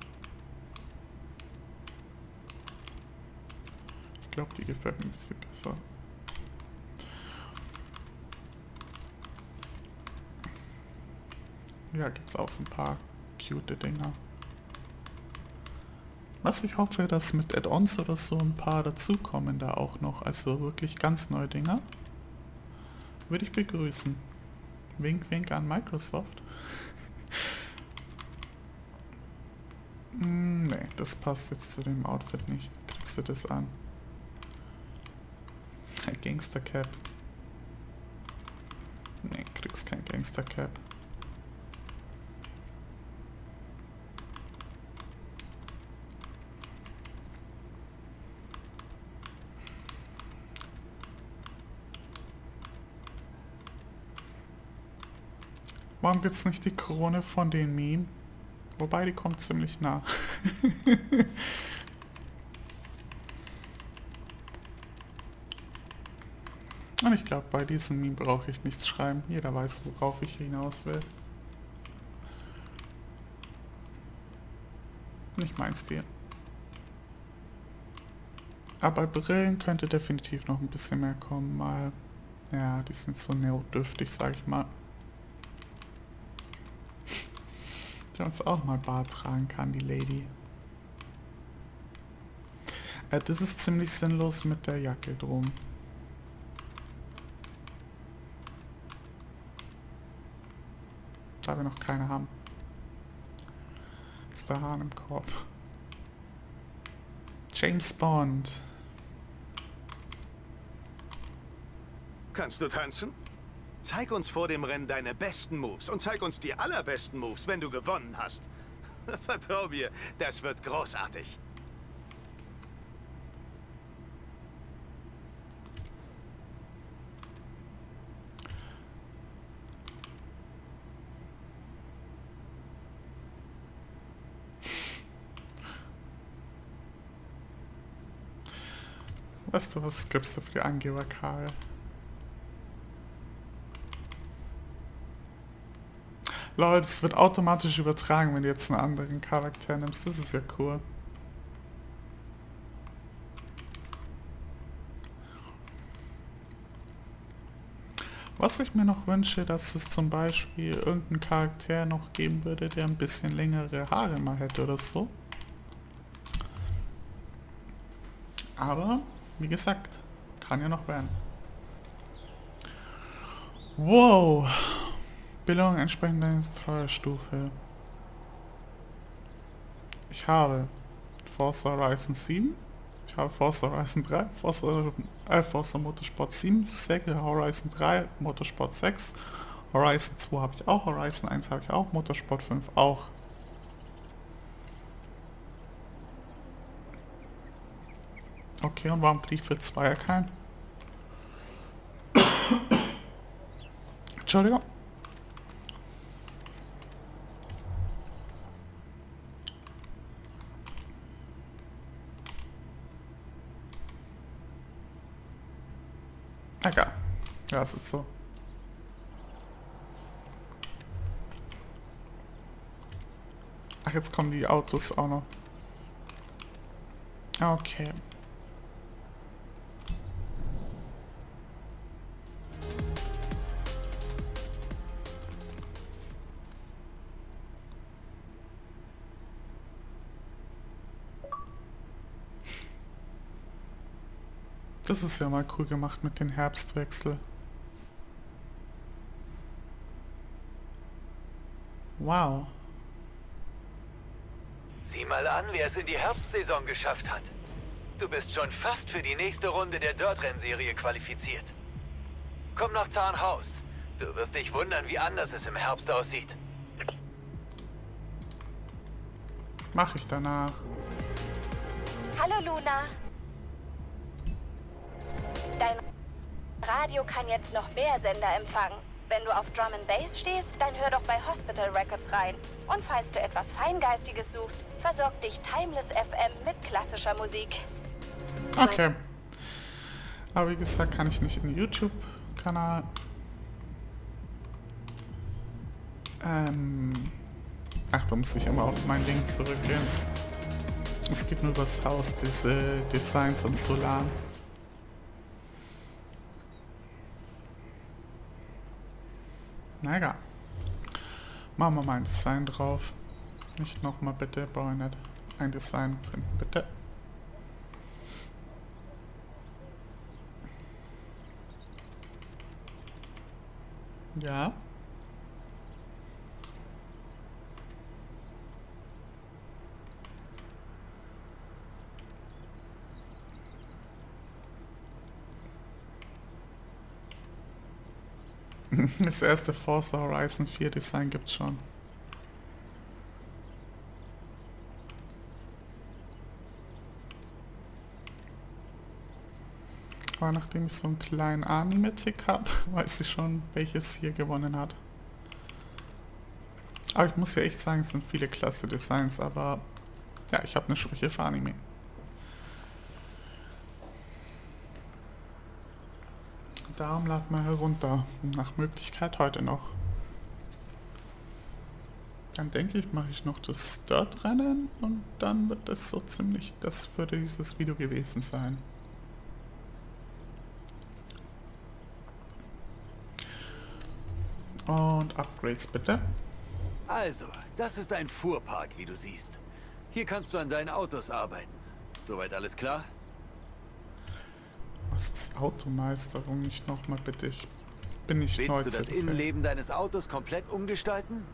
Ich glaube, die gefällt mir ein bisschen besser. Ja, gibt's auch so ein paar cute Dinger. Was ich hoffe, dass mit Add-ons oder so ein paar dazukommen da auch noch. Also wirklich ganz neue Dinger. Würde ich begrüßen. Wink, wink an Microsoft. Hm, nee, das passt jetzt zu dem Outfit nicht. Kriegst du das an? Gangster Cap. Nee, kriegst kein Gangster Cap. Warum gibt's nicht die Krone von den Meme? Wobei, die kommt ziemlich nah. Und ich glaube, bei diesem Meme brauche ich nichts schreiben. Jeder weiß, worauf ich hinaus will. Nicht mein Stil. Aber Brillen könnte definitiv noch ein bisschen mehr kommen, mal. Ja, die sind so neodüftig, sag ich mal. Uns auch mal Bart tragen kann, die Lady. Äh, das ist ziemlich sinnlos mit der Jacke drum. Da wir noch keine haben. Ist der Hahn im Korb. James Bond. Kannst du tanzen? Zeig uns vor dem Rennen deine besten Moves und zeig uns die allerbesten Moves, wenn du gewonnen hast. Vertrau mir, das wird großartig. Weißt du, was gibst du für die Angeber, Leute, es wird automatisch übertragen, wenn du jetzt einen anderen Charakter nimmst. Das ist ja cool. Was ich mir noch wünsche, dass es zum Beispiel irgendeinen Charakter noch geben würde, der ein bisschen längere Haare mal hätte oder so. Aber, wie gesagt, kann ja noch werden. Wow. Belohnung entsprechend deiner Treuestufe. Ich habe Forza Horizon 7, ich habe Forza Horizon 3, Forza, äh, Forza Motorsport 7, Sega Horizon 3, Motorsport 6, Horizon 2 habe ich auch, Horizon 1 habe ich auch, Motorsport 5 auch. Okay, und warum kriege ich für 2 kein? Entschuldigung. Egal. Ja, ist jetzt so. Ach, jetzt kommen die Autos auch noch. Okay. Das ist ja mal cool gemacht mit dem Herbstwechsel. Wow. Sieh mal an, wer es in die Herbstsaison geschafft hat. Du bist schon fast für die nächste Runde der Dirt-Rennserie qualifiziert. Komm nach Tarnhaus. Du wirst dich wundern, wie anders es im Herbst aussieht. Mach ich danach. Hallo Luna. Dein Radio kann jetzt noch mehr Sender empfangen. Wenn du auf Drum and Bass stehst, dann hör doch bei Hospital Records rein. Und falls du etwas Feingeistiges suchst, versorgt dich Timeless FM mit klassischer Musik. Okay. Aber wie gesagt, kann ich nicht in YouTube-Kanal. Ähm. Ach, da muss ich immer auf meinen Link zurückgehen. Es geht nur übers Haus, diese Designs und Solar. Na egal. Machen wir mal ein Design drauf. Nicht nochmal bitte, brauche ich nicht. Ein Design finden, bitte. Ja. Das erste Forza Horizon 4 Design gibt's schon. Aber nachdem ich so einen kleinen Anime-Tick habe, weiß ich schon, welches hier gewonnen hat. Aber ich muss ja echt sagen, es sind viele klasse Designs, aber ja, ich habe eine Schwäche für Anime. Darum lad mal herunter. Nach Möglichkeit heute noch. Dann denke ich, mache ich noch das Dirt-Rennen und dann wird das so ziemlich das für dieses Video gewesen sein. Und Upgrades bitte. Also, das ist ein Fuhrpark, wie du siehst. Hier kannst du an deinen Autos arbeiten. Soweit alles klar? Was ist Automeisterung? Nicht nochmal bitte. Ich bin nicht Willst neu du das. Innenleben deines Autos komplett umgestalten?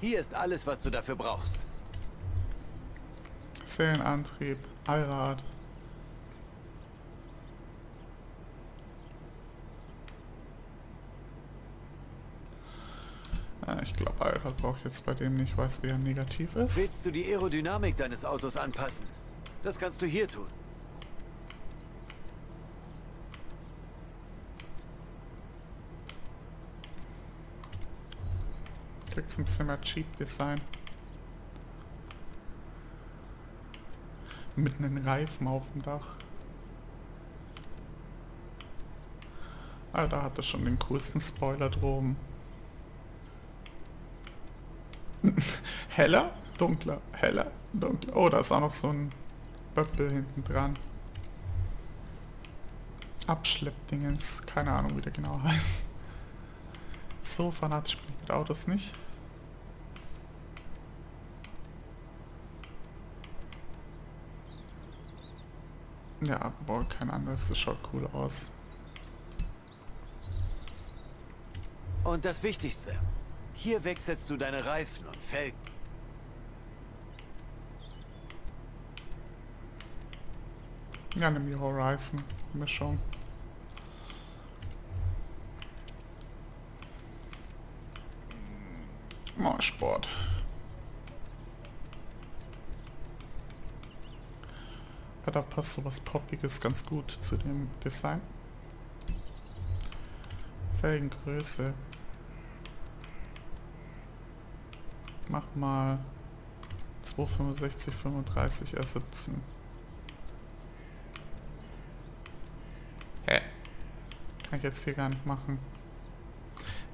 Hier ist alles, was du dafür brauchst. Serienantrieb, Allrad. Äh, ich glaube, Alter brauche ich jetzt bei dem nicht, weil es eher negativ ist. Willst du die Aerodynamik deines Autos anpassen? Das kannst du hier tun. Kriegst ein bisschen mehr Cheap Design. Mit einem Reifen auf dem Dach. Ah, da hat er schon den coolsten Spoiler drum. heller, dunkler, heller, dunkler. Oh, da ist auch noch so ein Böppel hinten dran. Abschleppdingens. Keine Ahnung, wie der genau heißt. So fanatisch bin ich mit Autos nicht. Ja, boah, kein anderes. Das schaut cool aus. Und das Wichtigste. Hier wechselst du deine Reifen und Felgen. Ja, nimm die Horizon Oh, Sport. Ja, da passt sowas Poppiges ganz gut zu dem Design. Felgengröße. Mach mal 265 35 R17. Hä? Kann ich jetzt hier gar nicht machen.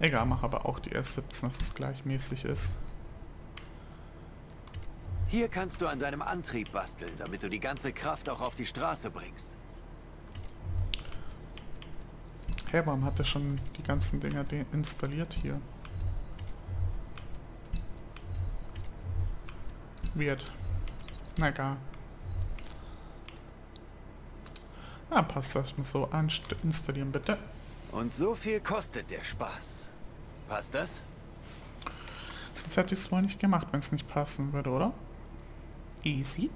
Egal, mach aber auch die R17, dass es gleichmäßig ist. Hier kannst du an deinem Antrieb basteln, damit du die ganze Kraft auch auf die Straße bringst. Hä, hey, warum hat er schon die ganzen Dinger installiert hier? Weird. Na egal. Ah, passt das mal so an. Installieren bitte. Und so viel kostet der Spaß. Passt das? Sonst hätte ich es wohl nicht gemacht, wenn es nicht passen würde, oder? Easy.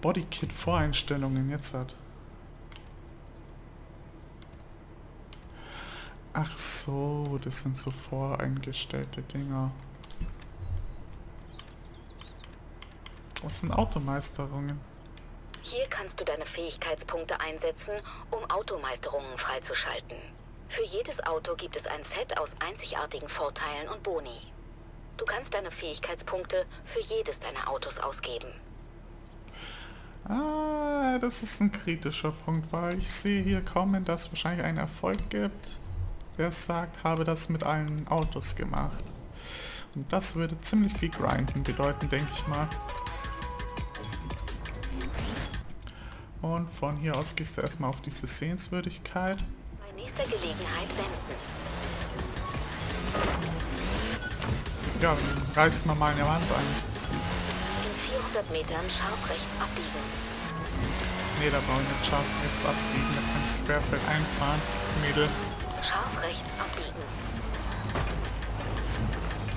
Bodykit Voreinstellungen jetzt hat. Ach so, das sind so voreingestellte Dinger. Was sind Automeisterungen? Hier kannst du deine Fähigkeitspunkte einsetzen, um Automeisterungen freizuschalten. Für jedes Auto gibt es ein Set aus einzigartigen Vorteilen und Boni. Du kannst deine Fähigkeitspunkte für jedes deiner Autos ausgeben. Ah, das ist ein kritischer Punkt, weil ich sehe hier kommen, dass es wahrscheinlich einen Erfolg gibt der sagt, habe das mit allen Autos gemacht. Und das würde ziemlich viel Grinden bedeuten, denke ich mal. Und von hier aus gehst du erstmal auf diese Sehenswürdigkeit. Bei nächster Gelegenheit wenden. Ja, reißt mal eine Wand ein. In 400 Metern scharf rechts abbiegen. Ne, da brauche ich nicht scharf rechts abbiegen, da kann ich querfeld einfahren, Mädel. Scharf rechts abbiegen.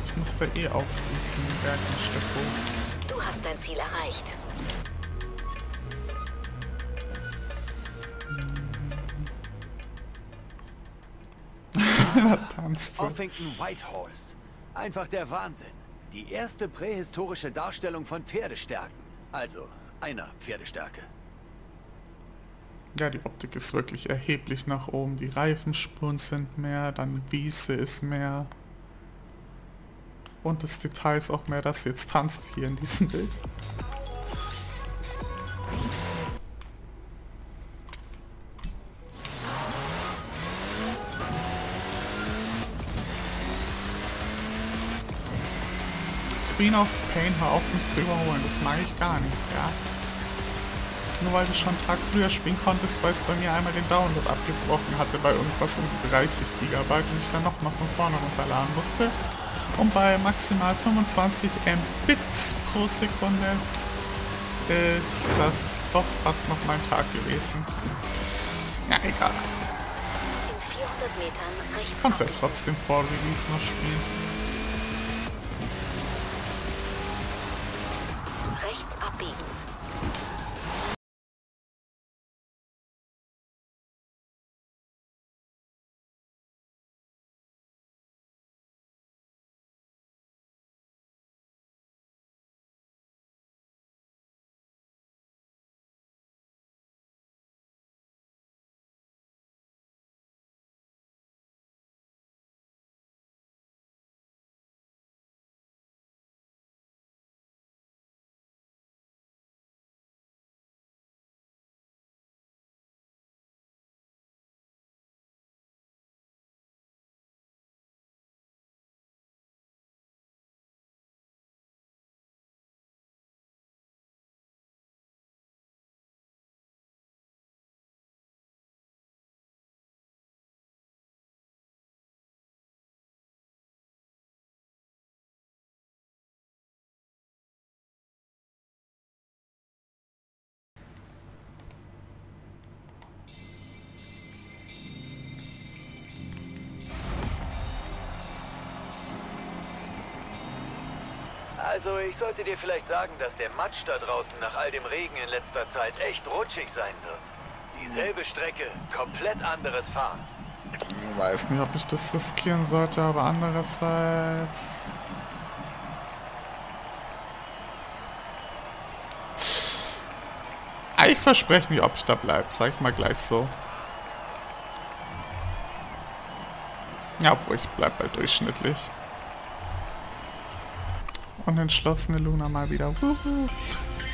Ich muss da eh auf diesen Berg ein Stück hoch. Du hast dein Ziel erreicht. Tanzt. Offington Whitehorse. Einfach der Wahnsinn. Die erste prähistorische Darstellung von Pferdestärken. Also, einer Pferdestärke. Ja, die Optik ist wirklich erheblich nach oben. Die Reifenspuren sind mehr, dann Wiese ist mehr. Und das Detail ist auch mehr, dass sie jetzt tanzt hier in diesem Bild. Queen of Pain, hör auf mich zu überholen, das mag ich gar nicht, ja. Nur weil du schon einen Tag früher spielen konntest, weil es bei mir einmal den Download abgebrochen hatte bei irgendwas um 30 GB und ich dann nochmal von vorne runterladen musste. Und bei maximal 25 Mbits pro Sekunde ist das doch fast noch mein Tag gewesen. Ja, egal. In 400 Metern rechts Kannst ja trotzdem vor Release noch spielen. Also, ich sollte dir vielleicht sagen, dass der Matsch da draußen nach all dem Regen in letzter Zeit echt rutschig sein wird. Dieselbe Strecke, komplett anderes Fahren. Ich weiß nicht, ob ich das riskieren sollte, aber andererseits... Ich verspreche nicht, ob ich da bleibe, sag ich mal gleich so. Ja, obwohl ich bleib bei durchschnittlich. Und entschlossene Luna mal wieder. Wuhu.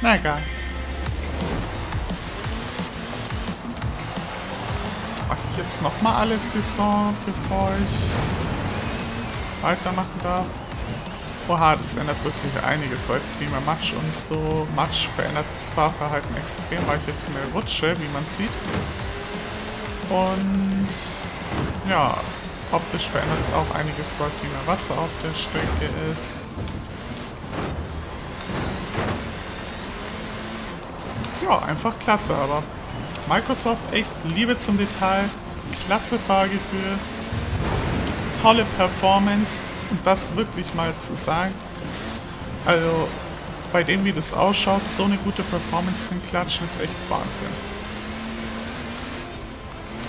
Na egal. Mach ich jetzt nochmal alle Saison, bevor ich weitermachen darf? Oha, das ändert wirklich einiges, weil jetzt wie mehr Matsch und so. Matsch verändert das Fahrverhalten extrem, weil ich jetzt mehr rutsche, wie man sieht. Und ja, optisch verändert es auch einiges, weil viel mehr Wasser auf der Strecke ist. Ja, einfach klasse, aber Microsoft echt Liebe zum Detail, klasse Fahrgefühl, tolle Performance und das wirklich mal zu sagen. Also bei dem wie das ausschaut, so eine gute Performance hinklatschen ist echt Wahnsinn.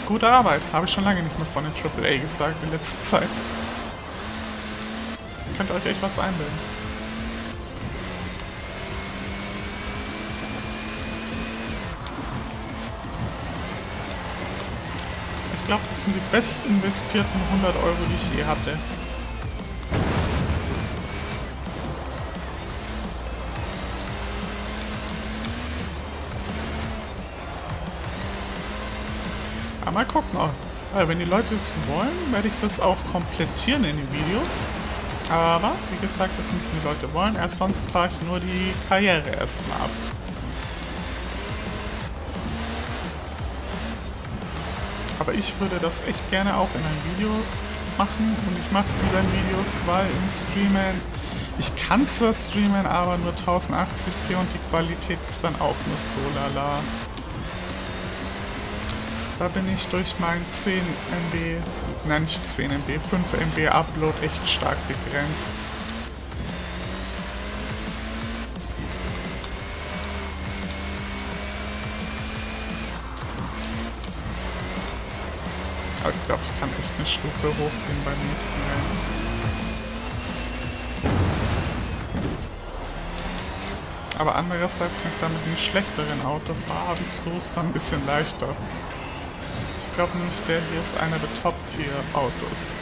Gute Arbeit, habe ich schon lange nicht mehr von den AAA gesagt in letzter Zeit. Könnt ihr euch echt was einbilden. Glaube, das sind die best investierten 100 Euro, die ich je hatte. Aber mal gucken. Also wenn die Leute es wollen, werde ich das auch komplettieren in den Videos. Aber, wie gesagt, das müssen die Leute wollen. Erst sonst fahre ich nur die Karriere erstmal ab. Aber ich würde das echt gerne auch in einem Video machen und ich mache es lieber in Videos, weil im Streamen, ich kann zwar streamen, aber nur 1080p und die Qualität ist dann auch nur so lala. Da bin ich durch meinen 10 MB, nein nicht 10 MB, 5 MB Upload echt stark begrenzt. Ich glaube, ich kann echt eine Stufe hochgehen beim nächsten Rennen. Aber andererseits, wenn ich da mit einem schlechteren Auto fahre, habe ich so es dann ein bisschen leichter. Ich glaube nämlich, der hier ist einer der Top-Tier-Autos.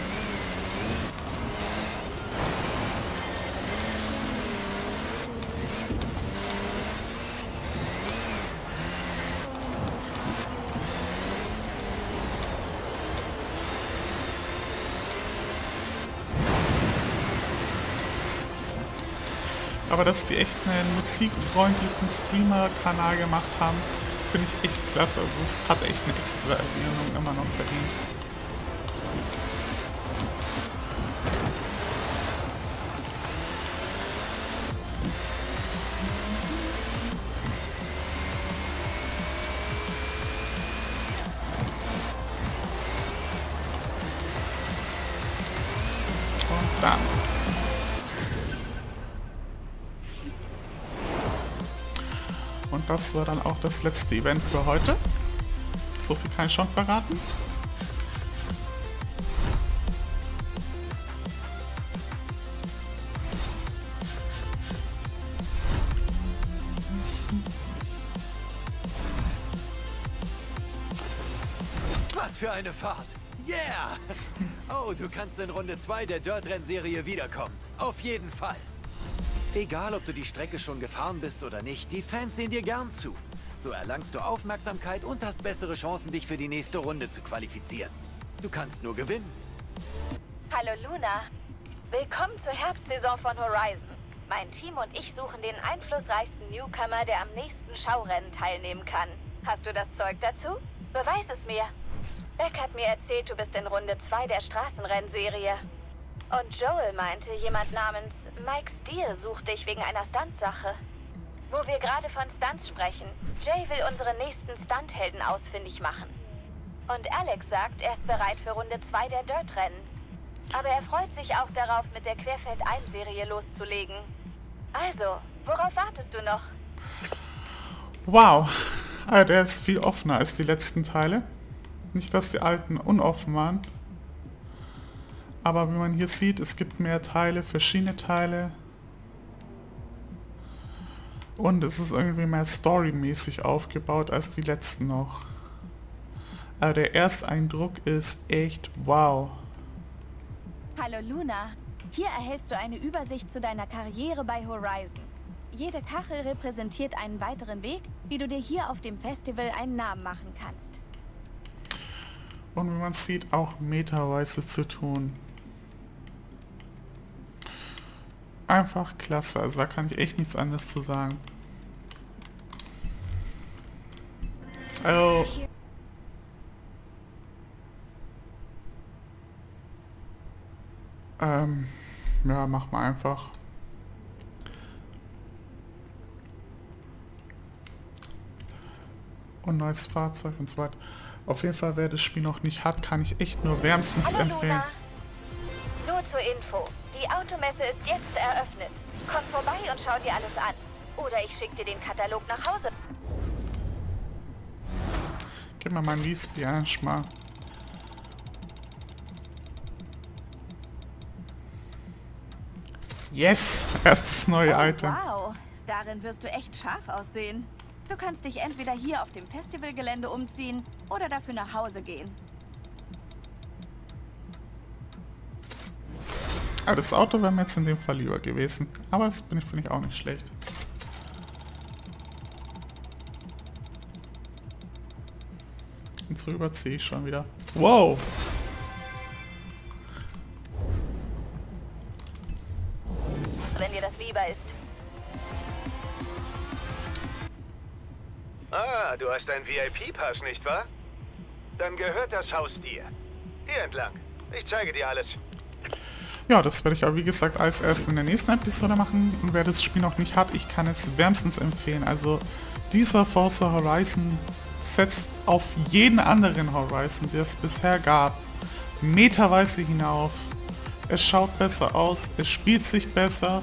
Aber dass die echt einen musikfreundlichen Streamer-Kanal gemacht haben, finde ich echt klasse. Also das hat echt eine extra Erwähnung immer noch verdient. Das war dann auch das letzte Event für heute. So viel kann ich schon verraten. Was für eine Fahrt! Yeah! Oh, du kannst in Runde 2 der Dirt-Rennserie wiederkommen. Auf jeden Fall. Egal, ob du die Strecke schon gefahren bist oder nicht, die Fans sehen dir gern zu. So erlangst du Aufmerksamkeit und hast bessere Chancen, dich für die nächste Runde zu qualifizieren. Du kannst nur gewinnen. Hallo Luna. Willkommen zur Herbstsaison von Horizon. Mein Team und ich suchen den einflussreichsten Newcomer, der am nächsten Schaurennen teilnehmen kann. Hast du das Zeug dazu? Beweis es mir. Beck hat mir erzählt, du bist in Runde 2 der Straßenrennserie. Und Joel meinte, jemand namens Mike Steele sucht dich wegen einer Stuntsache. Wo wir gerade von Stunts sprechen, Jay will unsere nächsten Stunthelden ausfindig machen. Und Alex sagt, er ist bereit für Runde 2 der Dirt-Rennen. Aber er freut sich auch darauf, mit der Querfeld-1-Serie loszulegen. Also, worauf wartest du noch? Wow, ah, der ist viel offener als die letzten Teile. Nicht, dass die alten unoffen waren. Aber wie man hier sieht, es gibt mehr Teile, verschiedene Teile. Und es ist irgendwie mehr storymäßig aufgebaut als die letzten noch. Aber der Ersteindruck ist echt wow. Hallo Luna. Hier erhältst du eine Übersicht zu deiner Karriere bei Horizon. Jede Kachel repräsentiert einen weiteren Weg, wie du dir hier auf dem Festival einen Namen machen kannst. Und wie man sieht, auch meterweise zu tun. Einfach klasse, also da kann ich echt nichts anderes zu sagen. Also... Ähm, ja, mach mal einfach. Und neues Fahrzeug und so weiter. Auf jeden Fall, wer das Spiel noch nicht hat, kann ich echt nur wärmstens Hallo empfehlen. Luna. Nur zur Info. Die Automesse ist jetzt eröffnet. Komm vorbei und schau dir alles an. Oder ich schicke dir den Katalog nach Hause. Gib mir mein Wiesbier erstmal. Yes! Erstes neue Oh, Item. wow, darin wirst du echt scharf aussehen. Du kannst dich entweder hier auf dem Festivalgelände umziehen oder dafür nach Hause gehen. Ah, das Auto wäre mir jetzt in dem Fall lieber gewesen. Aber das bin ich, finde ich auch nicht schlecht. Und so überziehe ich schon wieder. Wow! wenn dir das lieber ist. Ah, du hast einen VIP-Pass, nicht wahr? Dann gehört das Haus dir. Hier entlang. Ich zeige dir alles. Ja, das werde ich aber wie gesagt als erst in der nächsten Episode machen. Und wer das Spiel noch nicht hat, ich kann es wärmstens empfehlen. Also dieser Forza Horizon setzt auf jeden anderen Horizon, der es bisher gab, meterweise hinauf. Es schaut besser aus, es spielt sich besser.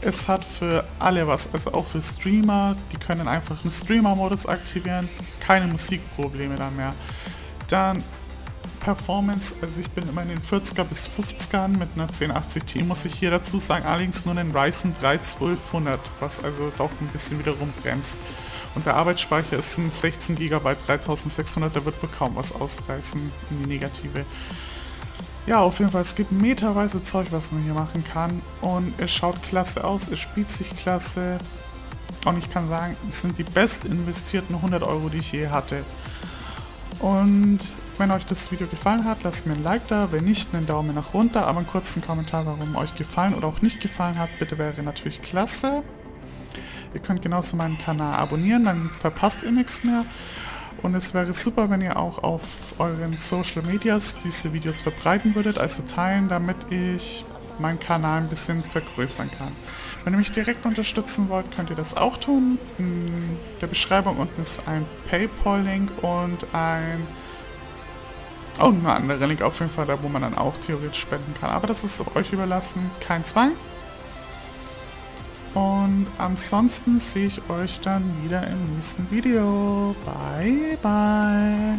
Es hat für alle was, also auch für Streamer, die können einfach einen Streamer-Modus aktivieren, keine Musikprobleme da mehr. Dann Performance, also ich bin immer in den 40er bis 50ern mit einer 1080 Ti, muss ich hier dazu sagen, allerdings nur einen Ryzen 3 1200, was also doch ein bisschen wiederum bremst. Und der Arbeitsspeicher ist ein 16 GB 3600, da wird wohl kaum was ausreißen in die Negative. Ja, auf jeden Fall, es gibt meterweise Zeug, was man hier machen kann. Und es schaut klasse aus, es spielt sich klasse. Und ich kann sagen, es sind die best investierten 100 Euro, die ich je hatte. Und wenn euch das Video gefallen hat, lasst mir ein Like da, wenn nicht, einen Daumen nach runter, aber einen kurzen Kommentar, warum euch gefallen oder auch nicht gefallen hat, bitte wäre natürlich klasse. Ihr könnt genauso meinen Kanal abonnieren, dann verpasst ihr nichts mehr. Und es wäre super, wenn ihr auch auf euren Social Medias diese Videos verbreiten würdet, also teilen, damit ich meinen Kanal ein bisschen vergrößern kann. Wenn ihr mich direkt unterstützen wollt, könnt ihr das auch tun. In der Beschreibung unten ist ein Paypal-Link und ein Oh, ein anderer Link auf jeden Fall, da wo man dann auch theoretisch spenden kann. Aber das ist euch überlassen, kein Zwang. Und ansonsten sehe ich euch dann wieder im nächsten Video. Bye, bye.